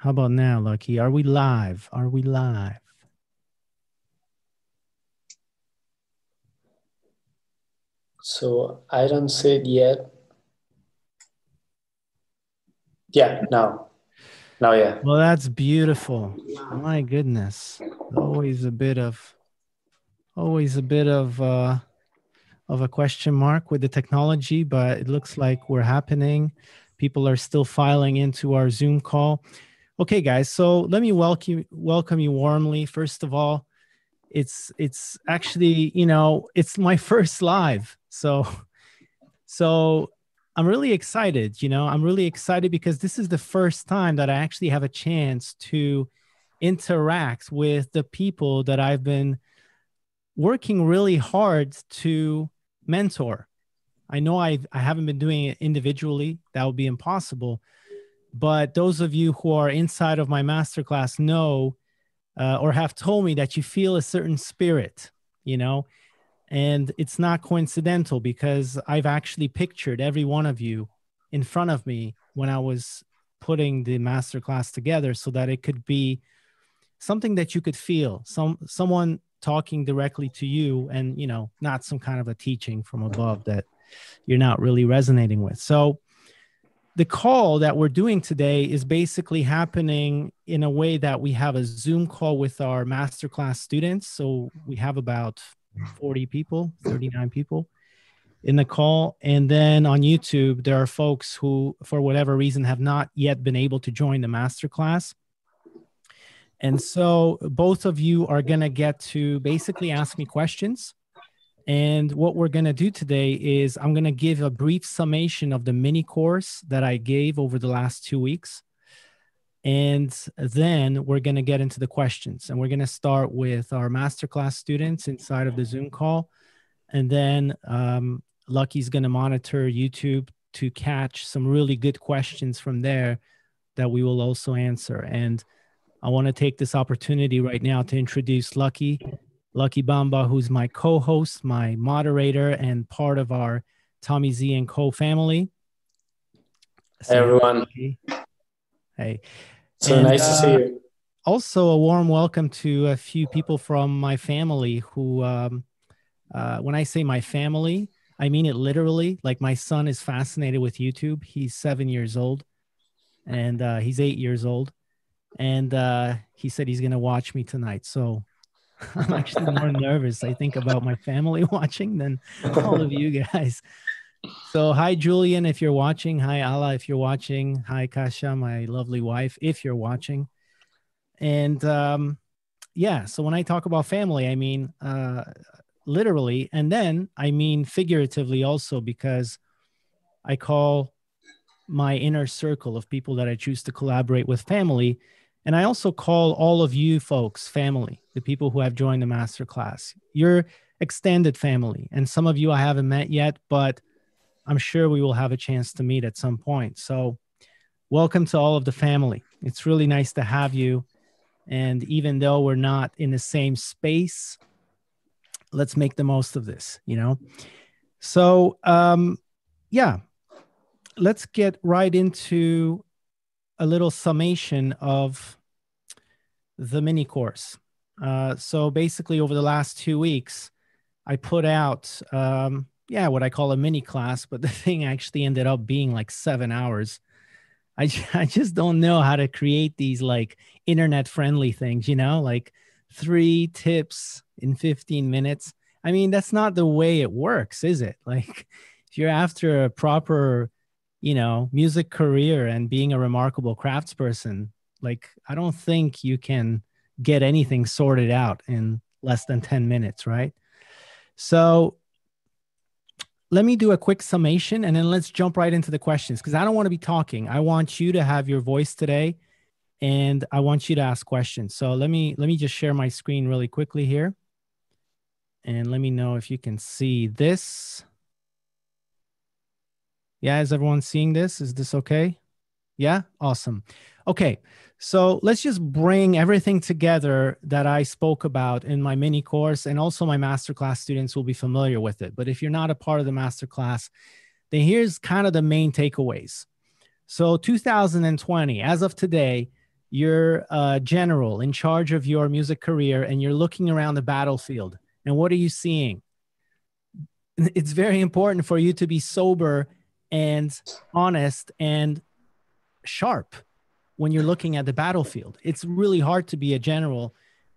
How about now, Lucky? Are we live? Are we live? So I don't see it yet. Yeah, now. Now, yeah. Well, that's beautiful. My goodness. Always a bit of always a bit of uh of a question mark with the technology, but it looks like we're happening. People are still filing into our Zoom call. Okay, guys, so let me welcome welcome you warmly. First of all, it's it's actually, you know, it's my first live. So so I'm really excited, you know. I'm really excited because this is the first time that I actually have a chance to interact with the people that I've been working really hard to mentor. I know I I haven't been doing it individually. That would be impossible. But those of you who are inside of my masterclass know uh, or have told me that you feel a certain spirit, you know, and it's not coincidental because I've actually pictured every one of you in front of me when I was putting the masterclass together so that it could be something that you could feel some someone talking directly to you and you know not some kind of a teaching from above that you're not really resonating with. So the call that we're doing today is basically happening in a way that we have a zoom call with our masterclass students. So we have about 40 people 39 people in the call. And then on youtube there are folks who for whatever reason have not yet been able to join the masterclass. And so both of you are going to get to basically ask me questions. And what we're going to do today is I'm going to give a brief summation of the mini course that I gave over the last two weeks. And then we're going to get into the questions. And we're going to start with our masterclass students inside of the Zoom call. And then um, Lucky's going to monitor YouTube to catch some really good questions from there that we will also answer. And I want to take this opportunity right now to introduce Lucky, Lucky Bamba, who's my co-host, my moderator, and part of our Tommy Zee and Co family. Hey everyone. Hey. So and, nice to see uh, you. Also, a warm welcome to a few people from my family who, um, uh, when I say my family, I mean it literally. Like my son is fascinated with YouTube. He's seven years old, and uh, he's eight years old and uh, he said he's gonna watch me tonight. So I'm actually more nervous. I think about my family watching than all of you guys. So hi Julian, if you're watching. Hi Allah, if you're watching. Hi Kasha, my lovely wife, if you're watching. And um, yeah, so when I talk about family, I mean uh, literally, and then I mean figuratively also because I call my inner circle of people that I choose to collaborate with family and I also call all of you folks family, the people who have joined the masterclass. Your extended family. And some of you I haven't met yet, but I'm sure we will have a chance to meet at some point. So, welcome to all of the family. It's really nice to have you. And even though we're not in the same space, let's make the most of this, you know? So, um, yeah, let's get right into a little summation of the mini course. Uh, so basically, over the last two weeks, I put out, um, yeah, what I call a mini class, but the thing actually ended up being like seven hours. I, I just don't know how to create these like internet friendly things, you know, like three tips in 15 minutes. I mean, that's not the way it works, is it? Like, if you're after a proper you know, music career and being a remarkable craftsperson, like I don't think you can get anything sorted out in less than 10 minutes, right? So let me do a quick summation and then let's jump right into the questions because I don't want to be talking. I want you to have your voice today and I want you to ask questions. So let me let me just share my screen really quickly here. And let me know if you can see this. Yeah, is everyone seeing this? Is this okay? Yeah, awesome. Okay, so let's just bring everything together that I spoke about in my mini course, and also my masterclass students will be familiar with it. But if you're not a part of the masterclass, then here's kind of the main takeaways. So, 2020, as of today, you're a general in charge of your music career and you're looking around the battlefield and what are you seeing it's very important for you to be sober and honest and sharp when you're looking at the battlefield it's really hard to be a general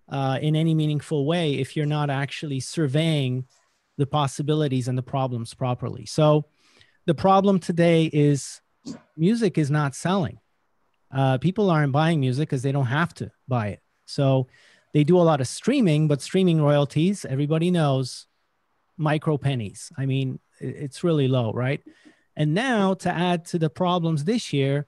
uh, in any meaningful way if you're not actually surveying the possibilities and the problems properly so the problem today is music is not selling uh, people aren't buying music because they don't have to buy it. So they do a lot of streaming, but streaming royalties, everybody knows, micro pennies. I mean, it's really low, right? And now to add to the problems this year,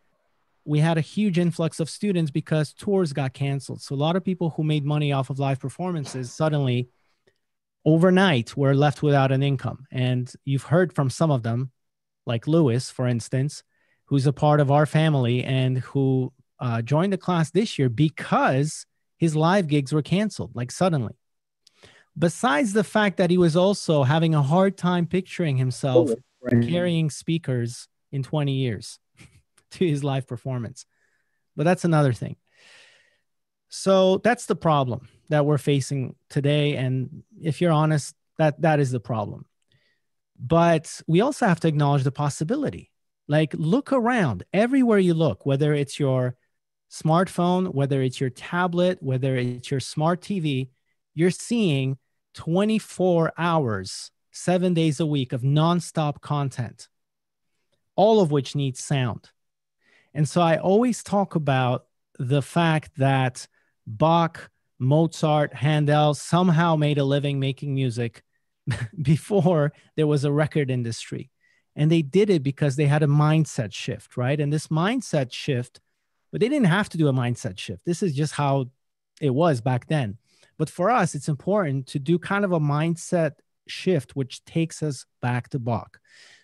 we had a huge influx of students because tours got canceled. So a lot of people who made money off of live performances suddenly overnight were left without an income. And you've heard from some of them, like Lewis, for instance, who's a part of our family and who uh, joined the class this year because his live gigs were canceled, like suddenly. Besides the fact that he was also having a hard time picturing himself oh, carrying speakers in 20 years to his live performance. But that's another thing. So that's the problem that we're facing today. And if you're honest, that that is the problem. But we also have to acknowledge the possibility like, look around everywhere you look, whether it's your smartphone, whether it's your tablet, whether it's your smart TV, you're seeing 24 hours, seven days a week of nonstop content, all of which needs sound. And so I always talk about the fact that Bach, Mozart, Handel somehow made a living making music before there was a record industry. And they did it because they had a mindset shift, right? And this mindset shift, but they didn't have to do a mindset shift. This is just how it was back then. But for us, it's important to do kind of a mindset shift, which takes us back to Bach,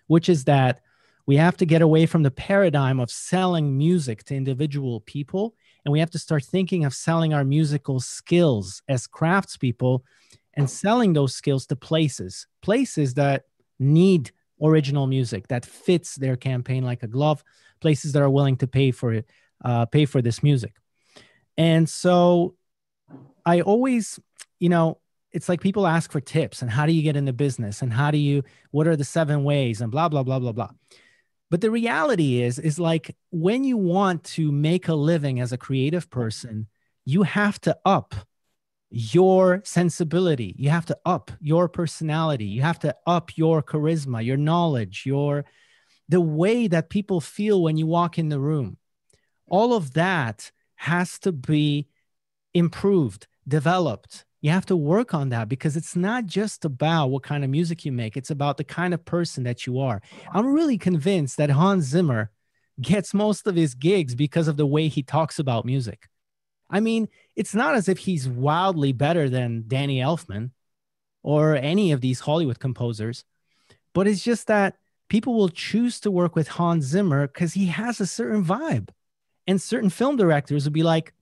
which is that we have to get away from the paradigm of selling music to individual people. And we have to start thinking of selling our musical skills as craftspeople and selling those skills to places, places that need original music that fits their campaign like a glove places that are willing to pay for it uh, pay for this music and so i always you know it's like people ask for tips and how do you get into business and how do you what are the seven ways and blah blah blah blah blah but the reality is is like when you want to make a living as a creative person you have to up your sensibility. You have to up your personality. You have to up your charisma, your knowledge, your the way that people feel when you walk in the room. All of that has to be improved, developed. You have to work on that because it's not just about what kind of music you make, it's about the kind of person that you are. I'm really convinced that Hans Zimmer gets most of his gigs because of the way he talks about music. I mean, it's not as if he's wildly better than Danny Elfman or any of these Hollywood composers, but it's just that people will choose to work with Hans Zimmer because he has a certain vibe. And certain film directors would be like,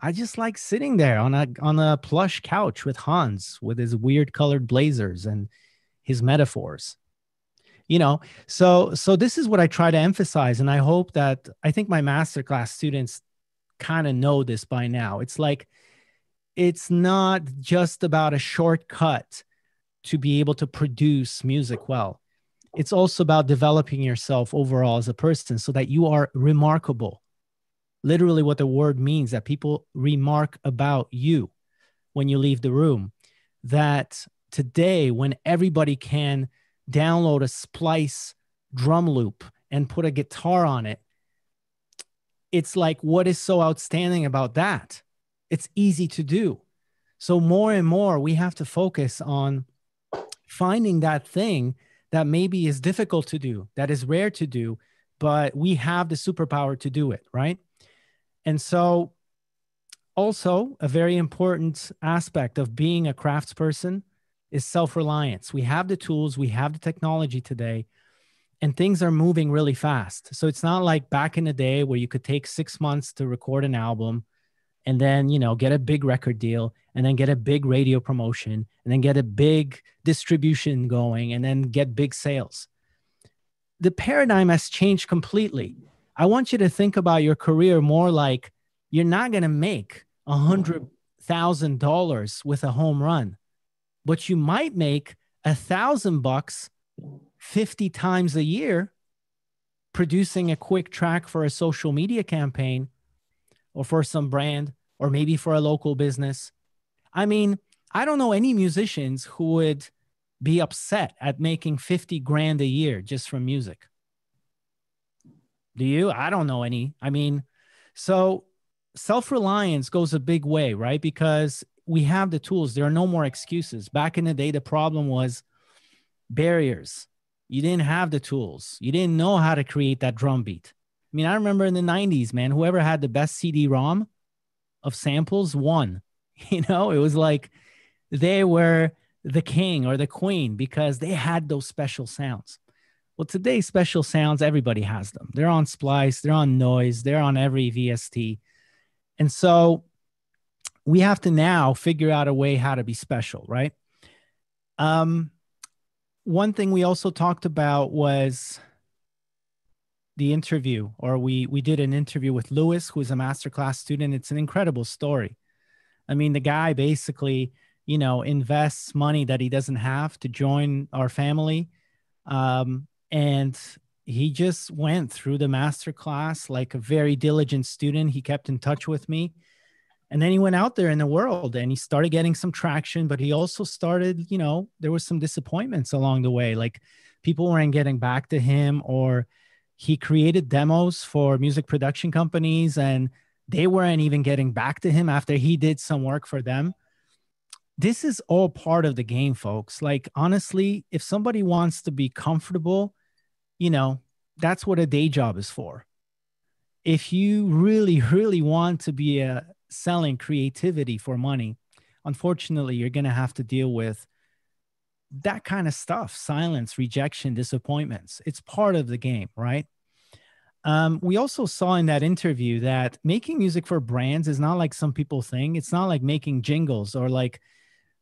I just like sitting there on a on a plush couch with Hans with his weird colored blazers and his metaphors. You know, so so this is what I try to emphasize and I hope that I think my masterclass students kind of know this by now. It's like it's not just about a shortcut to be able to produce music well. It's also about developing yourself overall as a person so that you are remarkable. Literally, what the word means that people remark about you when you leave the room. That today, when everybody can download a splice drum loop and put a guitar on it it's like, what is so outstanding about that? It's easy to do. So, more and more, we have to focus on finding that thing that maybe is difficult to do, that is rare to do, but we have the superpower to do it, right? And so, also, a very important aspect of being a craftsperson is self reliance. We have the tools, we have the technology today and things are moving really fast. So it's not like back in the day where you could take six months to record an album and then, you know, get a big record deal and then get a big radio promotion and then get a big distribution going and then get big sales. The paradigm has changed completely. I want you to think about your career more like You're not going to make a hundred thousand dollars with a home run, but you might make a thousand bucks 50 times a year producing a quick track for a social media campaign or for some brand or maybe for a local business. I mean, I don't know any musicians who would be upset at making 50 grand a year just from music. Do you? I don't know any. I mean, so self reliance goes a big way, right? Because we have the tools. There are no more excuses. Back in the day, the problem was barriers. You didn't have the tools. You didn't know how to create that drum beat. I mean, I remember in the 90s, man, whoever had the best CD ROM of samples won. You know, it was like they were the king or the queen because they had those special sounds. Well, today, special sounds, everybody has them. They're on Splice, they're on Noiiz, they're on every VST. And so we have to now figure out a way how to be special, right? Um, one thing we also talked about was the interview, or we we did an interview with Lewis, who's a masterclass student. It's an incredible story. I mean, the guy basically, you know, invests money that he doesn't have to join our family, um, and he just went through the master class like a very diligent student. He kept in touch with me. And then he went out there in the world and he started getting some traction, but he also started, you know, there was some disappointments along the way. Like people weren't getting back to him, or he created demos for music production companies and they weren't even getting back to him after he did some work for them. This is all part of the game, folks. Like, honestly, if somebody wants to be comfortable you know, that's what a day job is for. If you really, really want to be a, selling creativity for money, unfortunately, you're going to have to deal with that kind of stuff silence, rejection, disappointments. It's part of the game, right? Um, we also saw in that interview that making music for brands is not like some people think. It's not like making jingles or like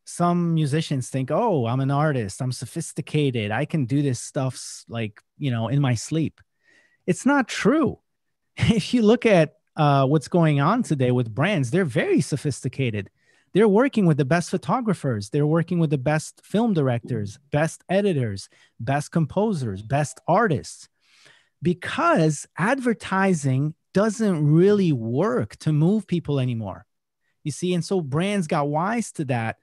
some musicians think, oh, I'm an artist, I'm sophisticated, I can do this stuff like, you know, in my sleep. It's not true. If you look at uh, what's going on today with brands, they're very sophisticated. They're working with the best photographers, they're working with the best film directors, best editors, best composers, best artists, because advertising doesn't really work to move people anymore. You see, and so brands got wise to that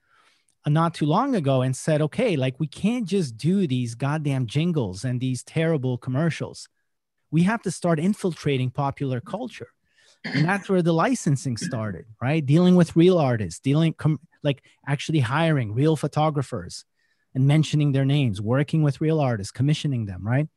not too long ago and said, okay, like we can't just do these goddamn jingles and these terrible commercials. We have to start infiltrating popular culture. And that's where the licensing started, right? Dealing with real artists, dealing com- like actually hiring real photographers and mentioning their names, working with real artists, commissioning them, right?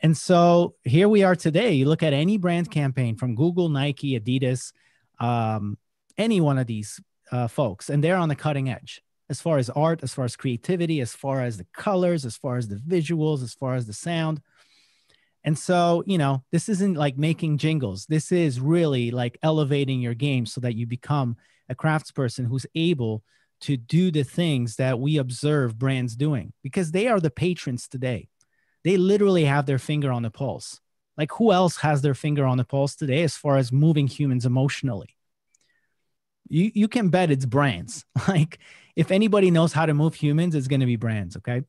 And so here we are today. You look at any brand campaign from Google, Nike, Adidas, um, any one of these uh, folks, and they're on the cutting edge as far as art, as far as creativity, as far as the colors, as far as the visuals, as far as the sound. And so, you know, this isn't like making jingles. This is really like elevating your game so that you become a craftsperson who's able to do the things that we observe brands doing because they are the patrons today. They literally have their finger on the pulse. Like, who else has their finger on the pulse today as far as moving humans emotionally? You, you can bet it's brands. Like, if anybody knows how to move humans, it's going to be brands. Okay.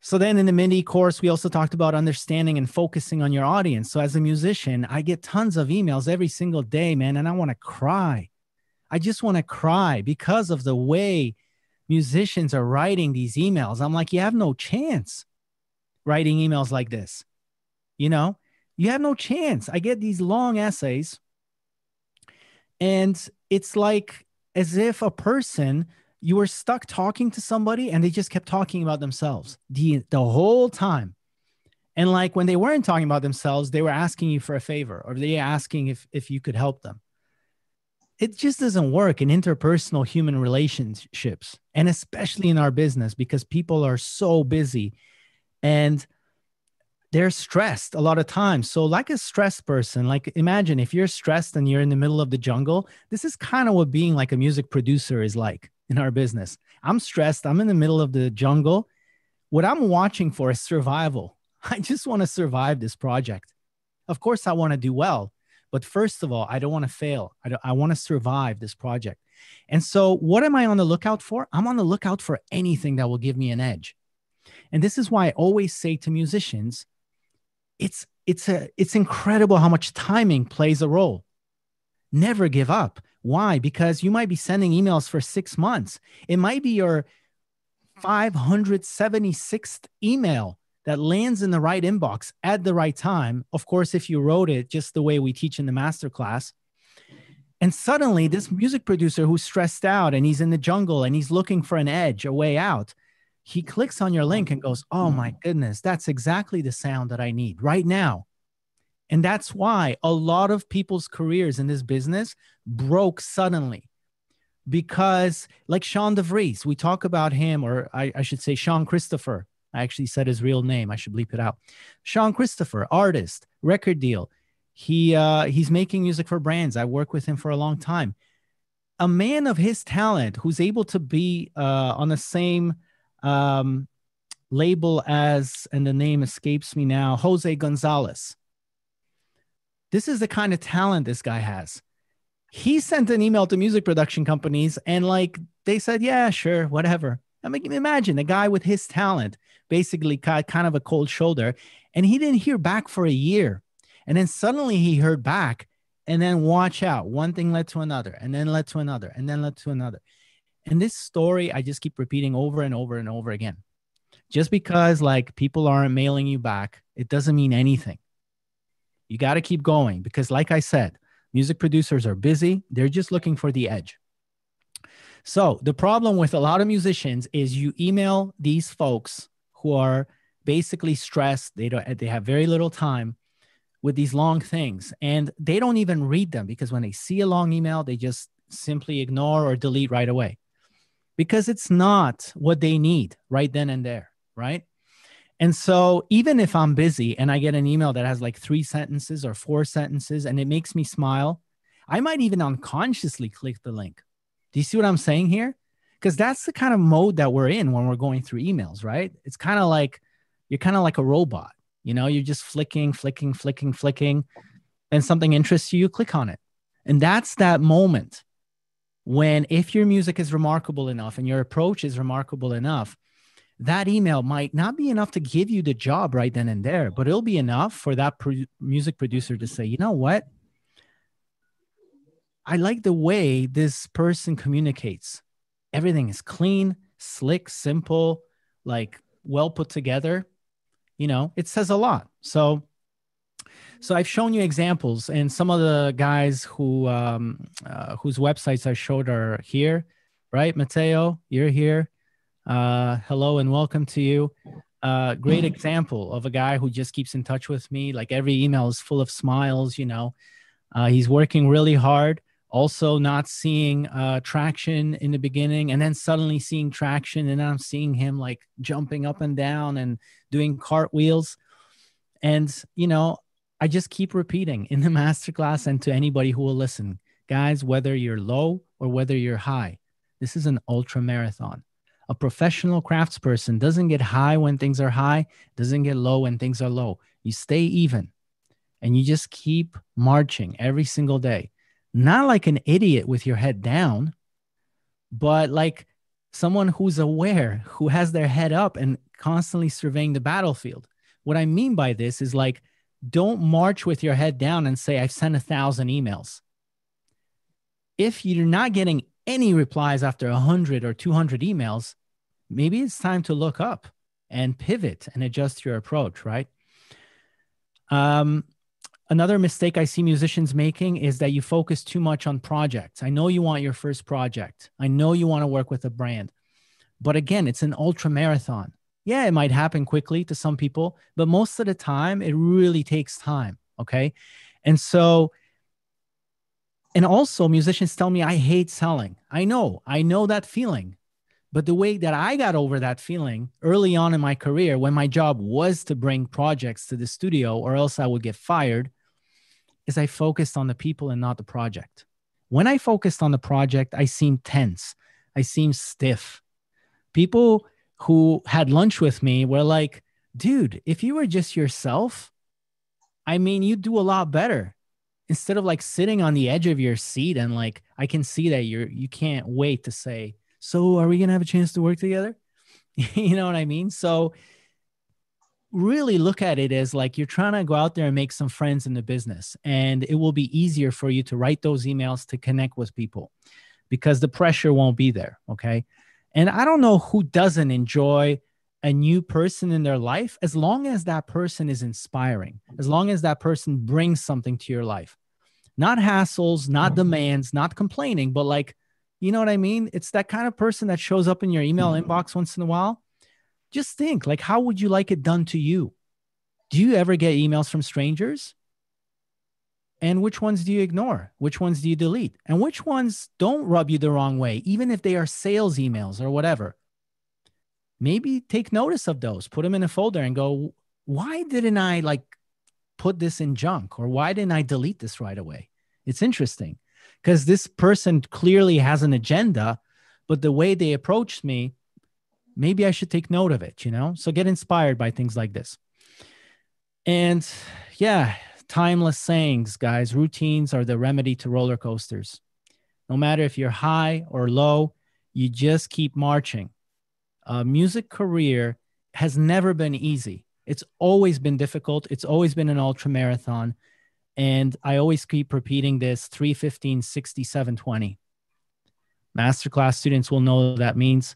So then in the mini course, we also talked about understanding and focusing on your audience. So as a musician, I get tons of emails every single day, man, and I want to cry. I just want to cry because of the way musicians are writing these emails. I'm like, you have no chance writing emails like this. You know, you have no chance. I get these long essays, and it's like as if a person you were stuck talking to somebody and they just kept talking about themselves the the whole time. And like when they weren't talking about themselves they were asking you for a favor or they asking if if you could help them. It just doesn't work in interpersonal human relationships and especially in our business because people are so busy and they're stressed a lot of times. So, like a stressed person, like imagine if you're stressed and you're in the middle of the jungle, this is kind of what being like a music producer is like in our business. I'm stressed. I'm in the middle of the jungle. What I'm watching for is survival. I just want to survive this project. Of course, I want to do well, But first of all, I don't want to fail. I, I want to survive this project. And so, what am I on the lookout for? I'm on the lookout for anything that will give me an edge. And this is why I always say to musicians, it's it's a it's incredible how much timing plays a role. Never give up. Why? Because you might be sending emails for 6 months. It might be your 576th email that lands in the right inbox at the right time. Of course, if you wrote it just the way we teach in the masterclass. And suddenly, this music producer who's stressed out and he's in the jungle and he's looking for an edge, a way out, he clicks on your link and goes, Oh my goodness, that's exactly the sound that I need right now. And that's why a lot of people's careers in this business broke suddenly because, like Sean DeVries, we talk about him, or I, I, should say, Sean Christopher. I actually said his real name. I should bleep it out. Sean Christopher, artist, record deal. He uh, he's making music for brands. I work with him for a long time. A man of his talent who's able to be uh, on the same um, label as, and the name escapes me now, Jose Gonzalez. This is the kind of talent this guy has. He sent an email to music production companies and, like, they said, yeah, sure, whatever. I mean, imagine a guy with his talent basically got kind of a cold shoulder and he didn't hear back for a year. And then suddenly he heard back and then watch out. One thing led to another and then led to another and then led to another. And this story, I just keep repeating over and over and over again. Just because like people aren't mailing you back, it doesn't mean anything. You got to keep going because, like I said, music producers are busy. They're just looking for the edge. So, the problem with a lot of musicians is you email these folks who are basically stressed, they don't they have very little time with these long things and they don't even read them because when they see a long email, they just simply ignore or delete right away because it's not what they need right then and there, right? And so even if I'm busy and I get an email that has like three sentences or four sentences and it makes me smile, I might even unconsciously click the link. Do you see what I'm saying here? Because that's the kind of mode that we're in when we're going through emails, right? It's kind of like you're kind of like a robot. You know, you're just flicking, flicking, flicking, flicking, and something interests you, you click on it. And that's that moment when if your music is remarkable enough and your approach is remarkable enough that email might not be enough to give you the job right then and there but it'll be enough for that pro- music producer to say you know what i like the way this person communicates everything is clean slick simple like well put together you know it says a lot so so I've shown you examples, and some of the guys who um, uh, whose websites I showed are here, right? Mateo, you're here. Uh, hello and welcome to you. Uh, great example of a guy who just keeps in touch with me. Like every email is full of smiles. You know, uh, he's working really hard. Also, not seeing uh, traction in the beginning, and then suddenly seeing traction, and I'm seeing him like jumping up and down and doing cartwheels. And you know, I just keep repeating in the masterclass and to anybody who will listen, guys, whether you're low or whether you're high, this is an ultra marathon. A professional craftsperson doesn't get high when things are high, doesn't get low when things are low. You stay even and you just keep marching every single day. Not like an idiot with your head down, but like someone who's aware, who has their head up and constantly surveying the battlefield. What I mean by this is like don't march with your head down and say, I've sent a thousand emails. If you're not getting any replies after 100 or 200 emails, maybe it's time to look up and pivot and adjust your approach, right? Um, another mistake I see musicians making is that you focus too much on projects. I know you want your first project, I know you want to work with a brand, but again, it's an ultra marathon yeah, it might happen quickly to some people, but most of the time, it really takes time. Okay. And so, and also, musicians tell me I hate selling. I know, I know that feeling. But the way that I got over that feeling early on in my career, when my job was to bring projects to the studio or else I would get fired, is I focused on the people and not the project. When I focused on the project, I seemed tense, I seemed stiff. People who had lunch with me were like, dude, if you were just yourself, I mean, you'd do a lot better. Instead of like sitting on the edge of your seat and like I can see that you're you can't wait to say, "So, are we to have a chance to work together?" you know what I mean? So really look at it as like you're trying to go out there and make some friends in the business and it will be easier for you to write those emails to connect with people because the pressure won't be there, okay? And I don't know who doesn't enjoy a new person in their life as long as that person is inspiring, as long as that person brings something to your life. Not hassles, not mm-hmm. demands, not complaining, but like, you know what I mean? It's that kind of person that shows up in your email mm-hmm. inbox once in a while. Just think, like, how would you like it done to you? Do you ever get emails from strangers? And which ones do you ignore? Which ones do you delete? And which ones don't rub you the wrong way, even if they are sales emails or whatever? Maybe take notice of those, put them in a folder and go, why didn't I like put this in junk or why didn't I delete this right away? It's interesting because this person clearly has an agenda, but the way they approached me, maybe I should take note of it, you know? So get inspired by things like this. And yeah, timeless sayings, guys. Routines are the remedy to roller coasters. No matter if you're high or low, you just keep marching uh, music career has never been easy. It's always been difficult. It's always been an ultra marathon. And I always keep repeating this 315, 67, 20. Masterclass students will know that means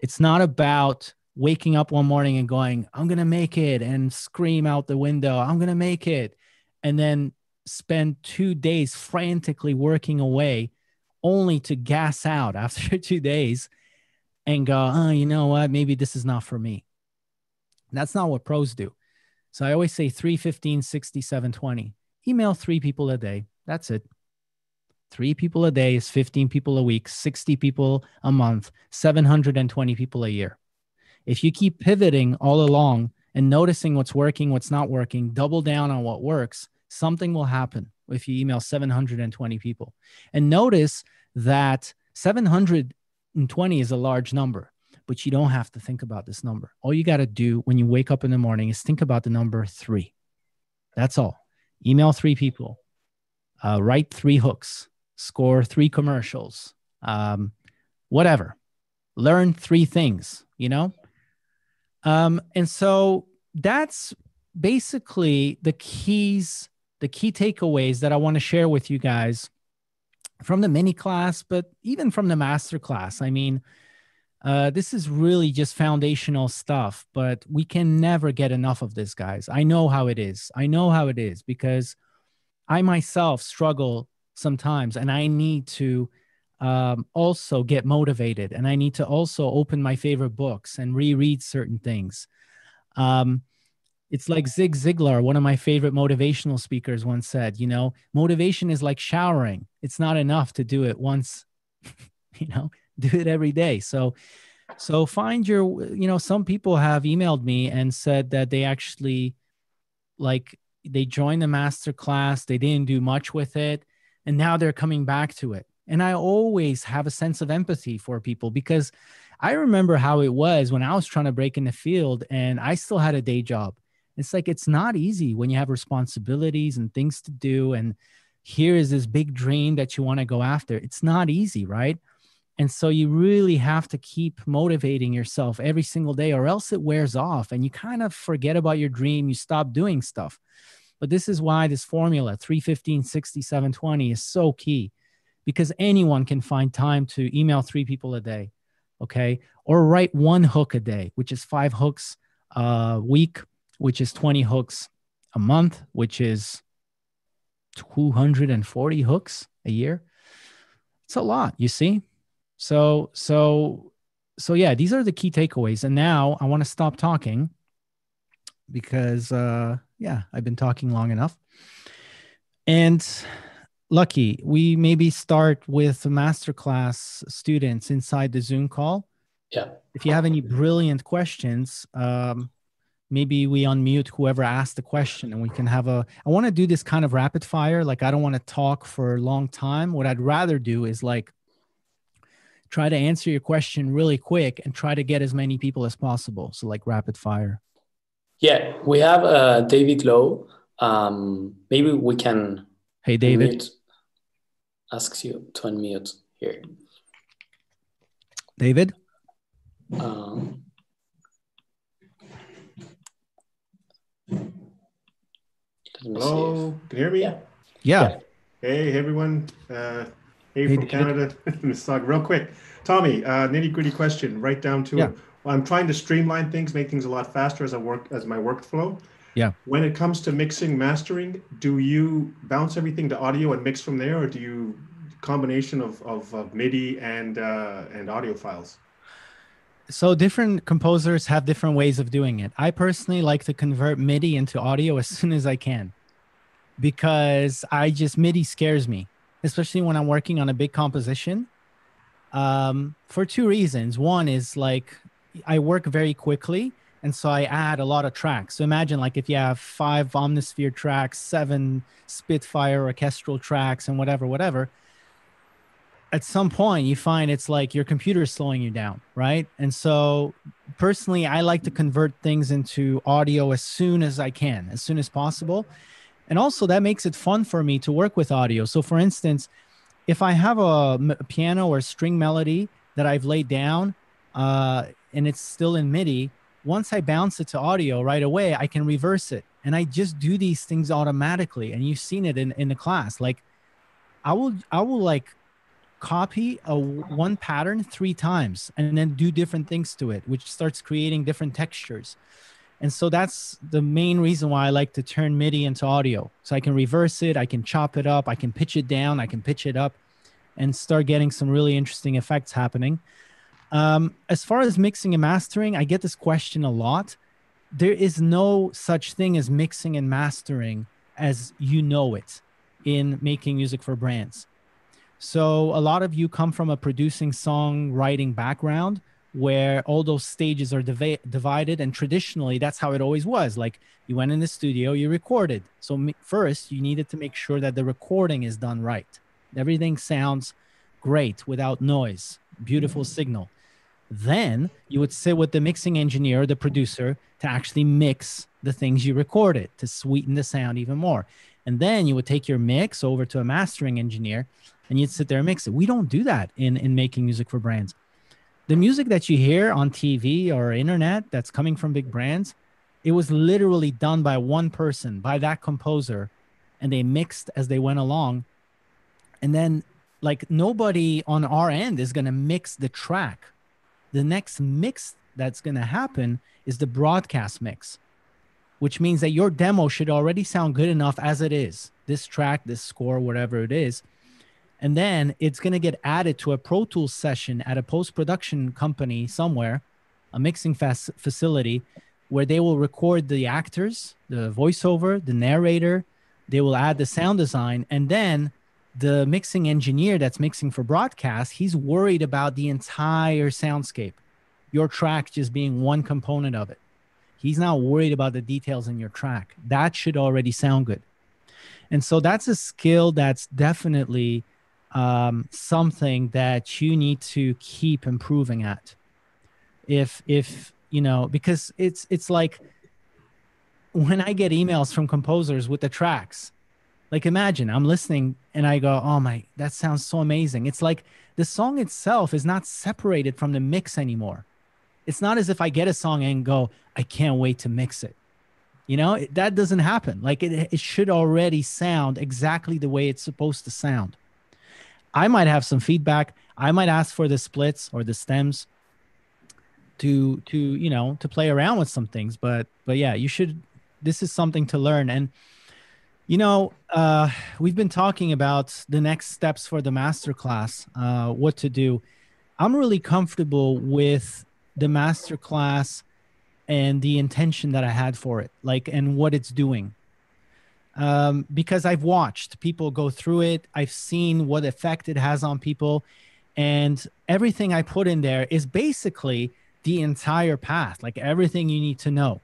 it's not about waking up one morning and going, I'm going to make it and scream out the window, I'm going to make it. And then spend two days frantically working away only to gas out after two days and go, oh, you know what? Maybe this is not for me. That's not what pros do. So I always say 315, 67, 20. Email three people a day. That's it. Three people a day is 15 people a week, 60 people a month, 720 people a year. If you keep pivoting all along and noticing what's working, what's not working, double down on what works, something will happen if you email 720 people. And notice that 700 and 20 is a large number, but you don't have to think about this number. All you got to do when you wake up in the morning is think about the number three. That's all. Email three people, uh, write three hooks, score three commercials, um, whatever. Learn three things, you know? Um, and so that's basically the keys, the key takeaways that I want to share with you guys from the mini class, but even from the master class. I mean, uh, this is really just foundational stuff, but we can never get enough of this, guys. I know how it is. I know how it is because I myself struggle sometimes and I need to um, also get motivated and I need to also open my favorite books and reread certain things. Um, it's like Zig Ziglar, one of my favorite motivational speakers, once said, you know, motivation is like showering. It's not enough to do it once, you know, do it every day. So, so find your, you know, some people have emailed me and said that they actually like they joined the master class, they didn't do much with it, and now they're coming back to it. And I always have a sense of empathy for people because I remember how it was when I was trying to break in the field and I still had a day job it's like it's not easy when you have responsibilities and things to do and here is this big dream that you want to go after. It's not easy right? And so you really have to keep motivating yourself every single day or else it wears off and you kind of forget about your dream you stop doing stuff. But this is why this formula 315 67 20 is so key because anyone can find time to email three people a day okay? Or write one hook a day which is five hooks a week which is 20 hooks a month, which is 240 hooks a year. It's a lot, you see? So, so, so yeah, these are the key takeaways. And now I want to stop talking because, uh, yeah, I've been talking long enough. And Lucky, we maybe start with masterclass students inside the Zoom call. Yeah. If you have any brilliant questions, um, maybe we unmute whoever asked the question and we can have a i want to do this kind of rapid fire like i don't want to talk for a long time what i'd rather do is like try to answer your question really quick and try to get as many people as possible so like rapid fire yeah we have uh, david lowe um, maybe we can Hey, David. Unmute. Asks you to unmute here. David? Um, let me Hello, can you hear me? Yeah. Yeah. Hey, everyone. Uh, hey, Hey, from David. Canada. talk Real quick, Tommy. Uh, nitty gritty question, right down to Yeah. it. Well, I'm trying to streamline things, make things a lot faster as I work as my workflow. Yeah. When it comes to mixing, mastering, do you bounce everything to audio and mix from there, or do you combination of, of, of MIDI and uh, and audio files? So different composers have different ways of doing it. I personally like to convert MIDI into audio as soon as I can because I just MIDI scares me, especially when I'm working on a big composition. Um, for two reasons. One is like I work very quickly, and so I add a lot of tracks. So imagine like if you have five Omnisphere tracks, seven Spitfire orchestral tracks, and whatever, whatever at some point you find it's like your computer is slowing you down, right? And so personally, I like to convert things into audio as soon as I can, as soon as possible. And also that makes it fun for me to work with audio. So for instance, if I have a, piano or string melody that I've laid down uh, and it's still in MIDI, once I bounce it to audio right away, I can reverse it. And I just do these things automatically. And you've seen it in, in the class. Like I will, I will like copy a one pattern three times and then do different things to it which starts creating different textures. And so that's the main reason why i like to turn midi into audio. So i can reverse it i can chop it up i can pitch it down i can pitch it up and start getting some really interesting effects happening. Um, as far as mixing and mastering i get this question a lot. There is no such thing as mixing and mastering as you know it in making music for brands so a lot of you come from a producing songwriting background where all those stages are divi- divided and traditionally that's how it always was. Like you went in the studio you recorded. So m- first you needed to make sure that the recording is done right. Everything sounds great without noise beautiful signal. Then you would sit with the mixing engineer the producer to actually mix the things you recorded to sweeten the sound even more. And then you would take your mix over to a mastering engineer and you'd sit there and mix it. We don't do that in in making music for brands. The music that you hear on TV or internet that's coming from big brands, it was literally done by one person, by that composer, and they mixed as they went along. And then like nobody on our end is going to mix the track. The next mix that's going to happen is the broadcast mix, which means that your demo should already sound good enough as it is. This track, this score, whatever it is and then it's going to get added to a pro tools session at a post-production company somewhere a mixing facility where they will record the actors the voiceover the narrator. They will add the sound design. And then the mixing engineer that's mixing for broadcast he's worried about the entire soundscape your track just being one component of it. He's not worried about the details in your track. That should already sound good. And so that's a skill that's definitely um, something that you need to keep improving at. If if you know because it's it's like when i get emails from composers with the tracks like imagine i'm listening and i go oh my that sounds so amazing. It's like the song itself is not separated from the mix anymore. It's not as if i get a song and go i can't wait to mix it. You know that doesn't happen. Like it, it should already sound exactly the way it's supposed to sound I might have some feedback. I might ask for the splits or the stems to to you know to play around with some things. But but yeah, you should. This is something to learn. And you know, uh, we've been talking about the next steps for the masterclass, uh, what to do. I'm really comfortable with the masterclass and the intention that I had for it, like and what it's doing um, because I've watched people go through it. I've seen what effect it has on people. And everything I put in there is basically the entire path, like everything you need to know.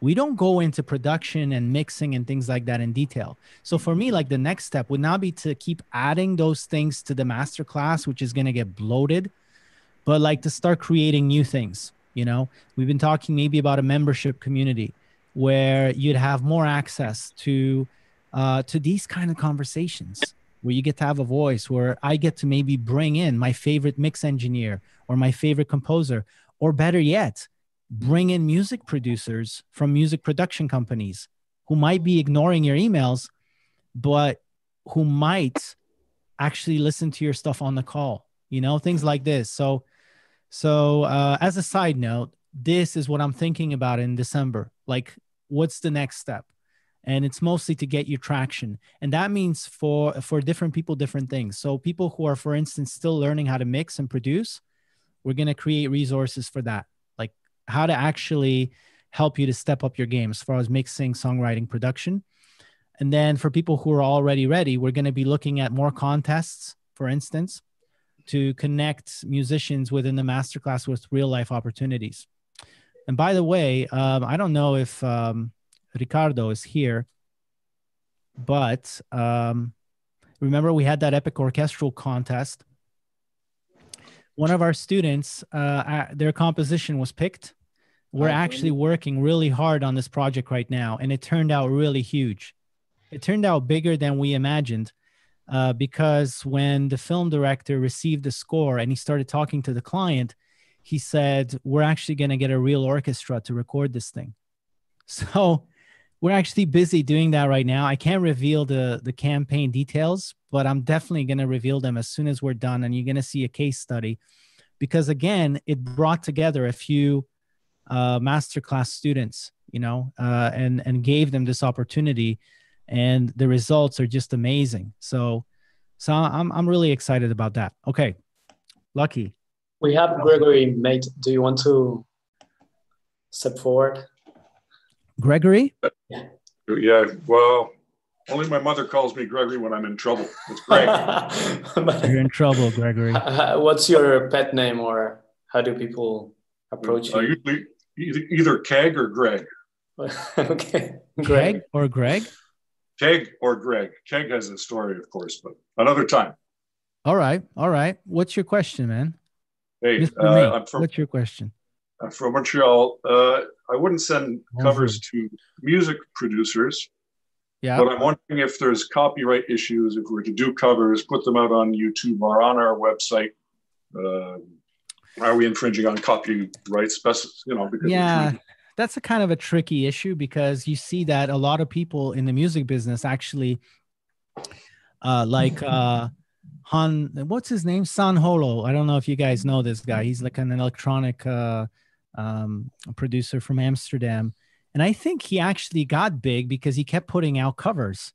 We don't go into production and mixing and things like that in detail. So for me, like the next step would not be to keep adding those things to the master class, which is going to get bloated, but like to start creating new things. You know, we've been talking maybe about a membership community where you'd have more access to uh, to these kind of conversations where you get to have a voice, where I get to maybe bring in my favorite mix engineer or my favorite composer, or better yet, bring in music producers from music production companies who might be ignoring your emails, but who might actually listen to your stuff on the call, you know, things like this. So, so uh, as a side note, this is what I'm thinking about in December. Like, what's the next step? And it's mostly to get you traction, and that means for for different people, different things. So people who are, for instance, still learning how to mix and produce, we're gonna create resources for that, like how to actually help you to step up your game as far as mixing, songwriting, production. And then for people who are already ready, we're going to be looking at more contests, for instance, to connect musicians within the masterclass with real life opportunities. And by the way, um, I don't know if um, Ricardo is here, but um, remember we had that epic orchestral contest. One of our students, uh, their composition was picked. We're actually working really hard on this project right now, and it turned out really huge. It turned out bigger than we imagined. Uh, because when the film director received the score and he started talking to the client, he said, We're actually going to get a real orchestra to record this thing. So we're actually busy doing that right now. I can't reveal the, the campaign details, but I'm definitely going to reveal them as soon as we're done. And you're going to see a case study because, again, it brought together a few uh, masterclass students, you know, uh, and, and gave them this opportunity. And the results are just amazing. So, so I'm, I'm really excited about that. Okay. Lucky. We have Gregory, mate. Do you want to step forward? Gregory? Yeah. Yeah. Well, only my mother calls me Gregory when I'm in trouble. It's Greg. You're in trouble, Gregory. What's your pet name, or how do people approach uh, you? Usually either, either Keg or Greg. okay. Greg or Greg? Keg or Greg. Keg has a story, of course, but another time. All right. All right. What's your question, man? Hey, uh, I'm from, What's your question? I'm from Montreal. Uh, I wouldn't send covers to music producers. Yeah. But I'm wondering if there's copyright issues if we're to do covers, put them out on YouTube or on our website. Uh, are we infringing on copyright specific? You know, because yeah, that's a kind of a tricky issue because you see that a lot of people in the music business actually, uh, like uh, Han, what's his name? San Holo. I don't know if you guys know this guy. He's like an electronic uh, um, producer from Amsterdam. And I think he actually got big because he kept putting out covers.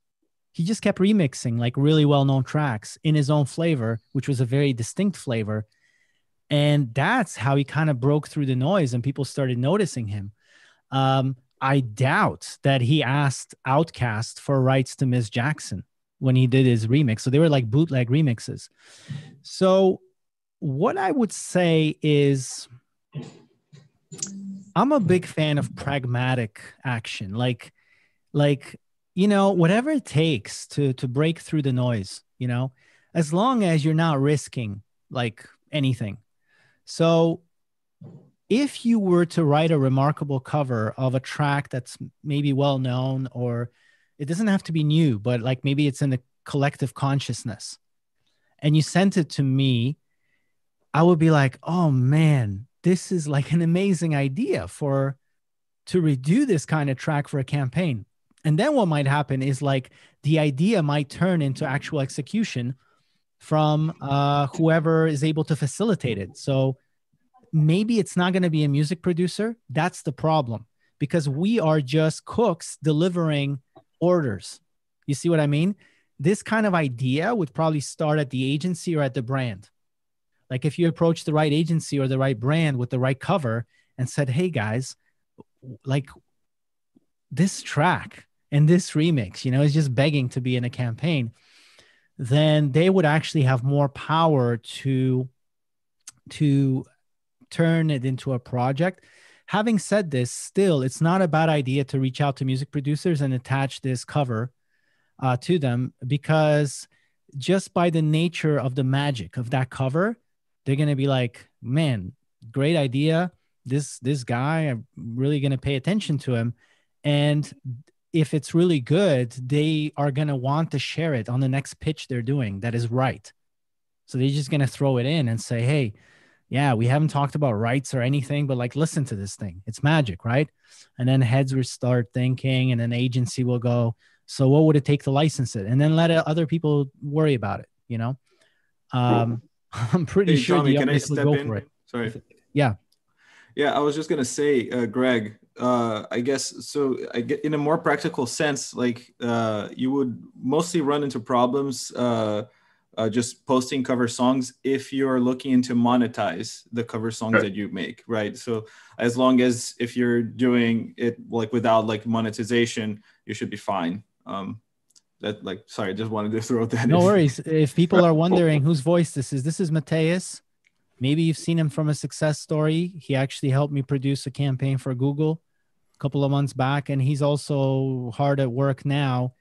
He just kept remixing like really well known tracks in his own flavor, which was a very distinct flavor. And that's how he kind of broke through the noise and people started noticing him. Um, I doubt that he asked OutKast for rights to Miss Jackson when he did his remix. So they were like bootleg remixes. So what I would say is I'm a big fan of pragmatic action. Like like you know, whatever it takes to to break through the noise, you know, as long as you're not risking like anything. So if you were to write a remarkable cover of a track that's maybe well known or it doesn't have to be new, but like maybe it's in the collective consciousness, and you sent it to me, I would be like, oh man, this is like an amazing idea for to redo this kind of track for a campaign. And then what might happen is like the idea might turn into actual execution from uh, whoever is able to facilitate it. So maybe it's not going to be a music producer. That's the problem because we are just cooks delivering orders. You see what I mean? This kind of idea would probably start at the agency or at the brand. Like if you approach the right agency or the right brand with the right cover and said, "Hey guys, like this track and this remix, you know, is just begging to be in a campaign," then they would actually have more power to to turn it into a project having said this, still, it's not a bad idea to reach out to music producers and attach this cover uh, to them because just by the nature of the magic of that cover, they're gonna be like, "Man, great idea! This this guy, I'm really gonna pay attention to him." And if it's really good, they are going to want to share it on the next pitch they're doing that is right. So they're just going to throw it in and say, hey, yeah, we haven't talked about rights or anything, but like, listen to this thing. It's magic, right? And then heads will start thinking, and an agency will go, so what would it take to license it? And then let other people worry about it, you know? Um, I'm pretty Hey, sure Tommy, the can I step go in? for it. Sorry. Yeah. Yeah, I was just gonna say, uh, Greg. Uh, I guess so. I get in a more practical sense, like uh, you would mostly run into problems uh, uh, just posting cover songs if you're looking to monetize the cover songs Right. that you make, right? So as long as if you're doing it like without like monetization, you should be fine. Um, that like, sorry, I just wanted to throw that. No in. worries. If people are wondering whose voice this is, this is Mateus. Maybe you've seen him from a success story. He actually helped me produce a campaign for Google a couple of months back, and he's also hard at work now,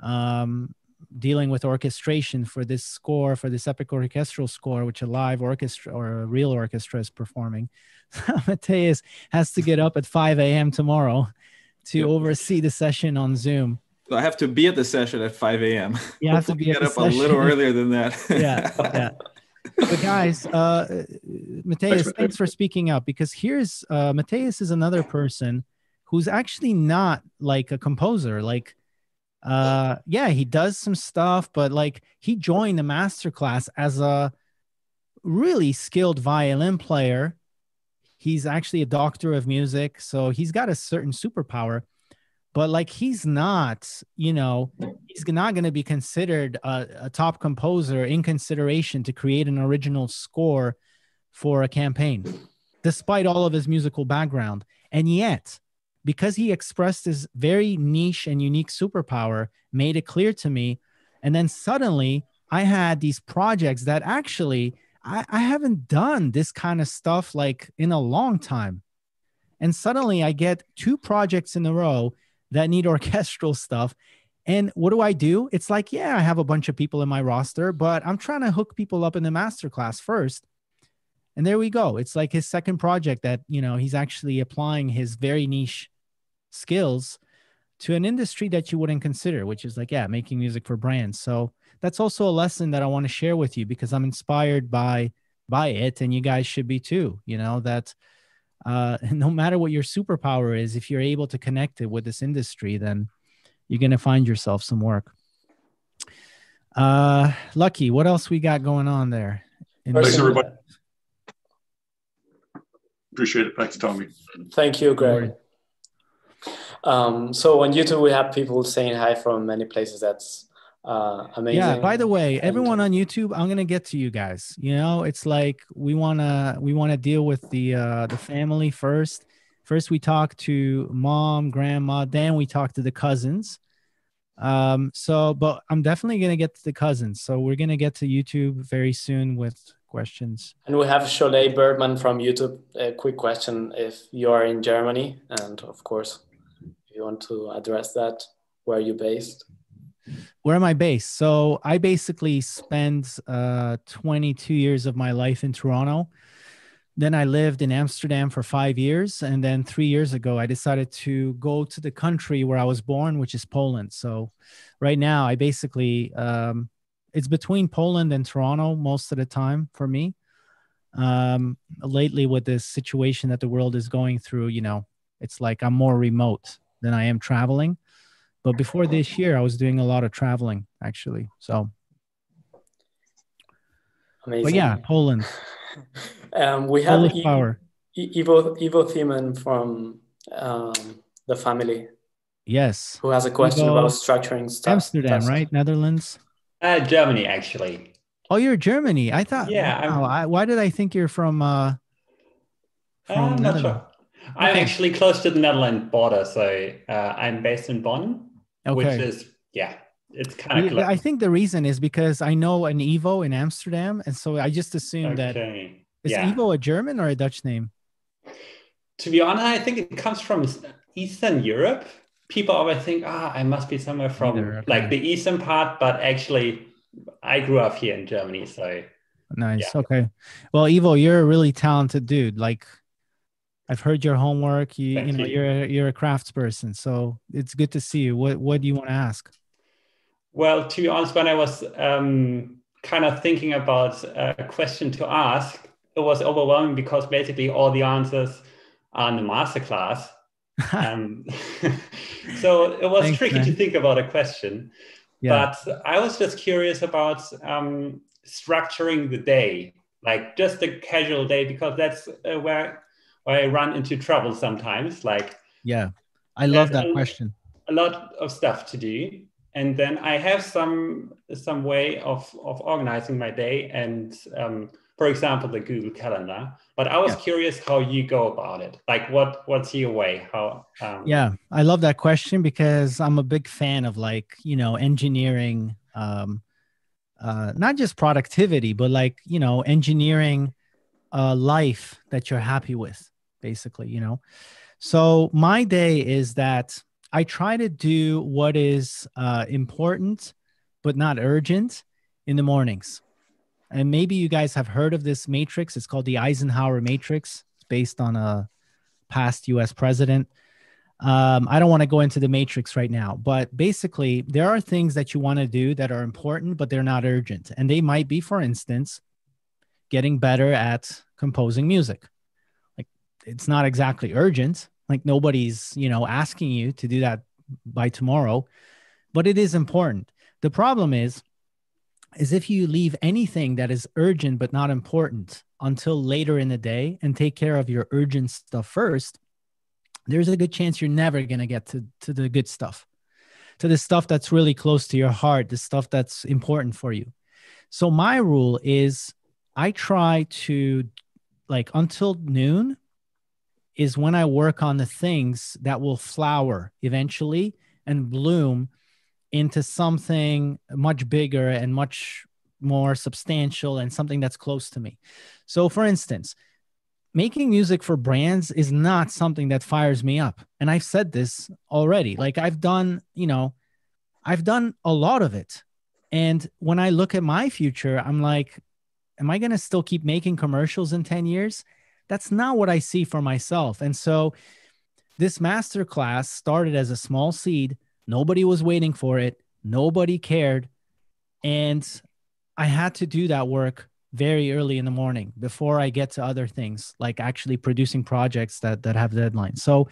um, dealing with orchestration for this score, for this epic orchestral score, which a live orchestra or a real orchestra is performing. Mateus has to get up at 5 a.m. tomorrow to Yep. oversee the session on Zoom. So I have to be at the session at 5 a.m. You have to be at get up a little earlier than that. yeah, yeah. But guys, uh, Mateus, Mateus. thanks for speaking up because here's uh, Mateus is another person who's actually not like a composer. Like, uh, yeah, he does some stuff, but like he joined the master class as a really skilled violin player. He's actually a doctor of music, so he's got a certain superpower. But like, he's not, you know, he's not going to be considered a, a top composer in consideration to create an original score for a campaign, despite all of his musical background. And yet, because he expressed his very niche and unique superpower, made it clear to me. And then suddenly I had these projects that actually I, I haven't done this kind of stuff like in a long time. And suddenly I get two projects in a row that need orchestral stuff. And what do I do? It's like, yeah, I have a bunch of people in my roster, but I'm trying to hook people up in the masterclass first. And there we go. It's like his second project that, you know, he's actually applying his very niche skills to an industry that you wouldn't consider, which is like, yeah, making music for brands. So that's also a lesson that I want to share with you because I'm inspired by by it and you guys should be too, you know, that uh, no matter what your superpower is, if you're able to connect it with this industry, then you're going to find yourself some work. Uh, Lucky, what else we got going on there? In Thanks, Person- everybody. Appreciate it. Thanks, Tommy. Thank you, Greg. Um, so on YouTube, we have people saying hi from many places. That's uh, amazing. Yeah. By the way, everyone on YouTube, I'm gonna get to you guys. You know, it's like we wanna we wanna deal with the uh, the family first. First, we talk to mom, grandma. Then we talk to the cousins. Um. So, but I'm definitely gonna get to the cousins. So we're gonna get to YouTube very soon with questions. And we have Cholet Bergman from YouTube. A quick question: If you are in Germany, and of course, you want to address that, where are you based? Where am I based? So I basically spent uh, 22 years of my life in Toronto. Then I lived in Amsterdam for five years. And then three years ago, I decided to go to the country where I was born, which is Poland. So right now, I basically, um, it's between Poland and Toronto most of the time for me. Um, lately, with this situation that the world is going through, you know, it's like I'm more remote than I am traveling. But before this year, I was doing a lot of traveling actually. So, Amazing. but yeah, Poland, Um, we have Polish I- power. I- Ivo Ivo Thiemann from um, the family Yes. who has a question Ivo- about structuring stuff. Amsterdam, That's- right? Netherlands. Uh, Germany, actually. Oh, you're Germany. I thought. Yeah, Wow, I, why did I think you're from? uh from I'm not sure. I'm actually close to the Netherlands border, so uh, I'm based in Bonn, which is yeah, it's kind of I think the reason is because I know an Ivo in Amsterdam, and so I just assumed that okay. is yeah. Ivo a German or a Dutch name? To be honest, I think it comes from Eastern Europe. People always think, ah, I must be somewhere from okay. like the eastern part, but actually, I grew up here in Germany, so Nice. Okay. Well, Ivo, you're a really talented dude. Like, I've heard your homework. You, Thank you know, you. you're a, you're a crafts person, so it's good to see you. What what do you want to ask? Well, to be honest, when I was um, kind of thinking about a question to ask, it was overwhelming because basically all the answers are in the masterclass. um, so it was Thanks, tricky man. to think about a question. Yeah, But I was just curious about um, structuring the day, like just a casual day, because that's uh, where, where I run into trouble sometimes. Like yeah. I love that a- question. a lot of stuff to do and then i have some some way of of organizing my day and um, for example the google calendar but i was Yeah. curious how you go about it like what what's your way how um, Yeah, I love that question because I'm a big fan of like, you know, engineering um uh not just productivity, but like, you know, engineering a life that you're happy with, basically, you know. So my day is that I try to do what is uh important but not urgent in the mornings. And maybe you guys have heard of this matrix. It's called the Eisenhower matrix. It's based on a past US president. Um, I don't want to go into the matrix right now, but basically, there are things that you want to do that are important, but they're not urgent. And they might be, for instance, getting better at composing music. It's not exactly urgent. Like, nobody's, you know, asking you to do that by tomorrow, but it is important. The problem is, is if you leave anything that is urgent but not important until later in the day and take care of your urgent stuff first, there's a good chance you're never going to get to, to the good stuff, to the stuff that's really close to your heart, the stuff that's important for you. So, my rule is I try to, like, until noon is when I work on the things that will flower eventually and bloom into something much bigger and much more substantial and something that's close to me. So, for instance, making music for brands is not something that fires me up. And I've said this already. Like, I've done, you know, I've done a lot of it. And when I look at my future, I'm like, am I going to still keep making commercials in 10 years? That's not what I see for myself. And so, this master class started as a small seed. Nobody was waiting for it. Nobody cared. And I had to do that work very early in the morning before I get to other things like actually producing projects that that have deadlines. So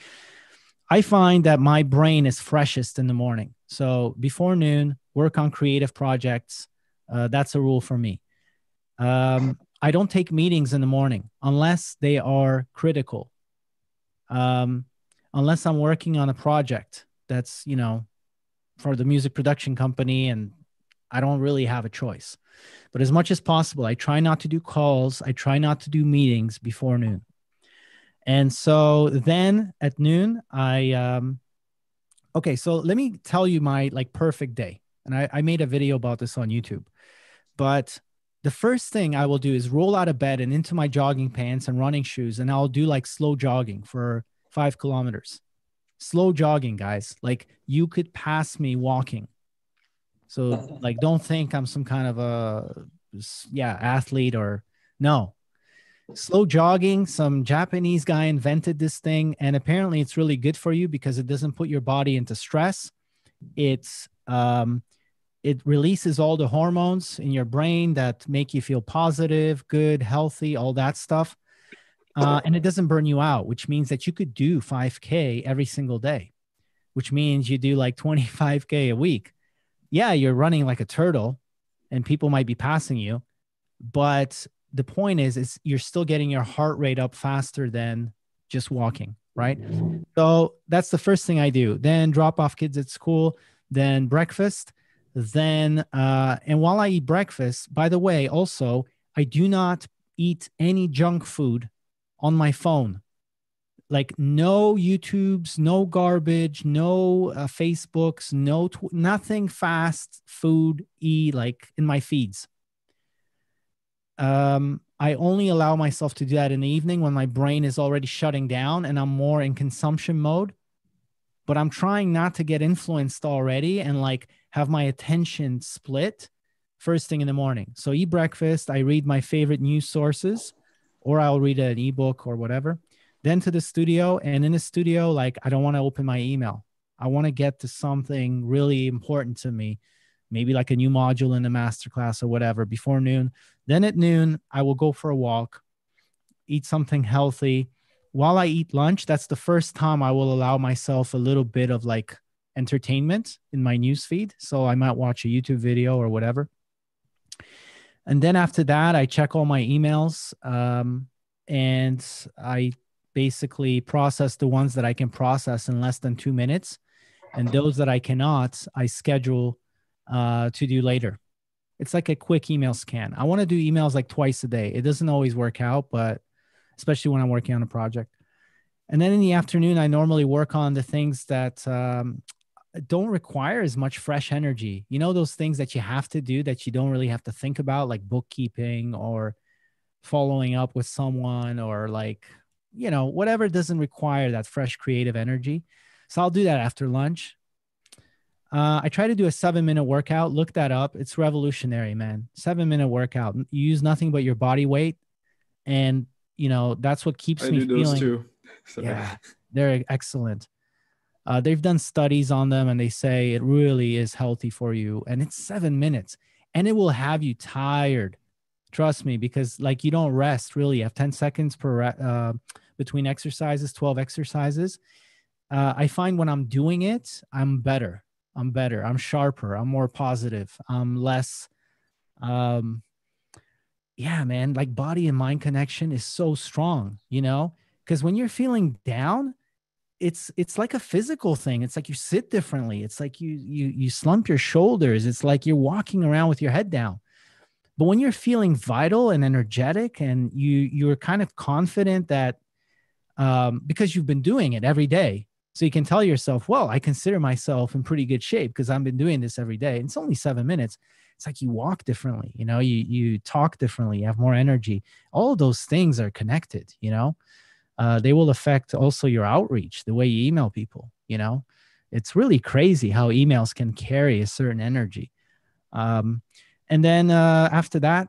I find that my brain is freshest in the morning. So before noon, work on creative projects. Uh, that's a rule for me. Um, I don't take meetings in the morning unless they are critical. Um, unless I'm working on a project that's you know for the music production company and I don't really have a choice. But as much as possible, I try not to do calls. I try not to do meetings before noon. And so then at noon, I um okay, so let me tell you my like perfect day. And I, I made a video about this on YouTube. But the first thing I will do is roll out of bed and into my jogging pants and running shoes, and I'll do like slow jogging for five kilometers. Slow jogging, guys. Like you could pass me walking. So like don't think I'm some kind of a yeah, athlete or no. Slow jogging, some Japanese guy invented this thing and apparently it's really good for you because it doesn't put your body into stress. It's um it releases all the hormones in your brain that make you feel positive, good, healthy, all that stuff. Uh, and it doesn't burn you out, which means that you could do 5K every single day, which means you do like 25K a week. Yeah, you're running like a turtle and people might be passing you. But the point is, is you're still getting your heart rate up faster than just walking, right? So that's the first thing I do. Then drop off kids at school, then breakfast then uh, and while i eat breakfast by the way also i do not eat any junk food on my phone. Like no youtubes no garbage no uh, facebooks no tw- nothing fast food e like in my feeds. Um i only allow myself to do that in the evening when my brain is already shutting down and i'm more in consumption mode. But i'm trying not to get influenced already and like have my attention split first thing in the morning. So eat breakfast, I read my favorite news sources, or I'll read an ebook or whatever. then to the studio. And in the studio, like I don't want to open my email. I want to get to something really important to me, maybe like a new module in the masterclass or whatever before noon. Then at noon, I will go for a walk, eat something healthy. While I eat lunch, that's the first time I will allow myself a little bit of like entertainment in my news feed. So I might watch a YouTube video or whatever. And then after that, I check all my emails um, and I basically process the ones that I can process in less than two minutes. And those that I cannot, I schedule uh, to do later. It's like a quick email scan. I want to do emails like twice a day. It doesn't always work out, but especially when I'm working on a project. And then in the afternoon, I normally work on the things that um, don't require as much fresh energy. You know, those things that you have to do that you don't really have to think about, like bookkeeping or following up with someone or like, you know, whatever doesn't require that fresh creative energy. So I'll do that after lunch. Uh, I try to do a seven minute workout. Look that up. It's revolutionary, man. Seven minute workout. You use nothing but your body weight. And, you know, that's what keeps I me do those feeling. too. Yeah, they're excellent. Uh, they've done studies on them and they say it really is healthy for you. And it's seven minutes and it will have you tired. Trust me, because like you don't rest really. You have 10 seconds per uh, between exercises, 12 exercises. Uh, I find when I'm doing it, I'm better. I'm better. I'm sharper. I'm more positive. I'm less, um, yeah, man, like body and mind connection is so strong, you know? Because when you're feeling down, it's it's like a physical thing. It's like you sit differently. It's like you you you slump your shoulders. It's like you're walking around with your head down. But when you're feeling vital and energetic and you you're kind of confident that um, because you've been doing it every day so you can tell yourself well i consider myself in pretty good shape because i've been doing this every day. And it's only seven minutes. It's like you walk differently you know you you talk differently you have more energy. All those things are connected you know uh, they will affect also your outreach, the way you email people. You know, it's really crazy how emails can carry a certain energy. Um, and then uh, after that,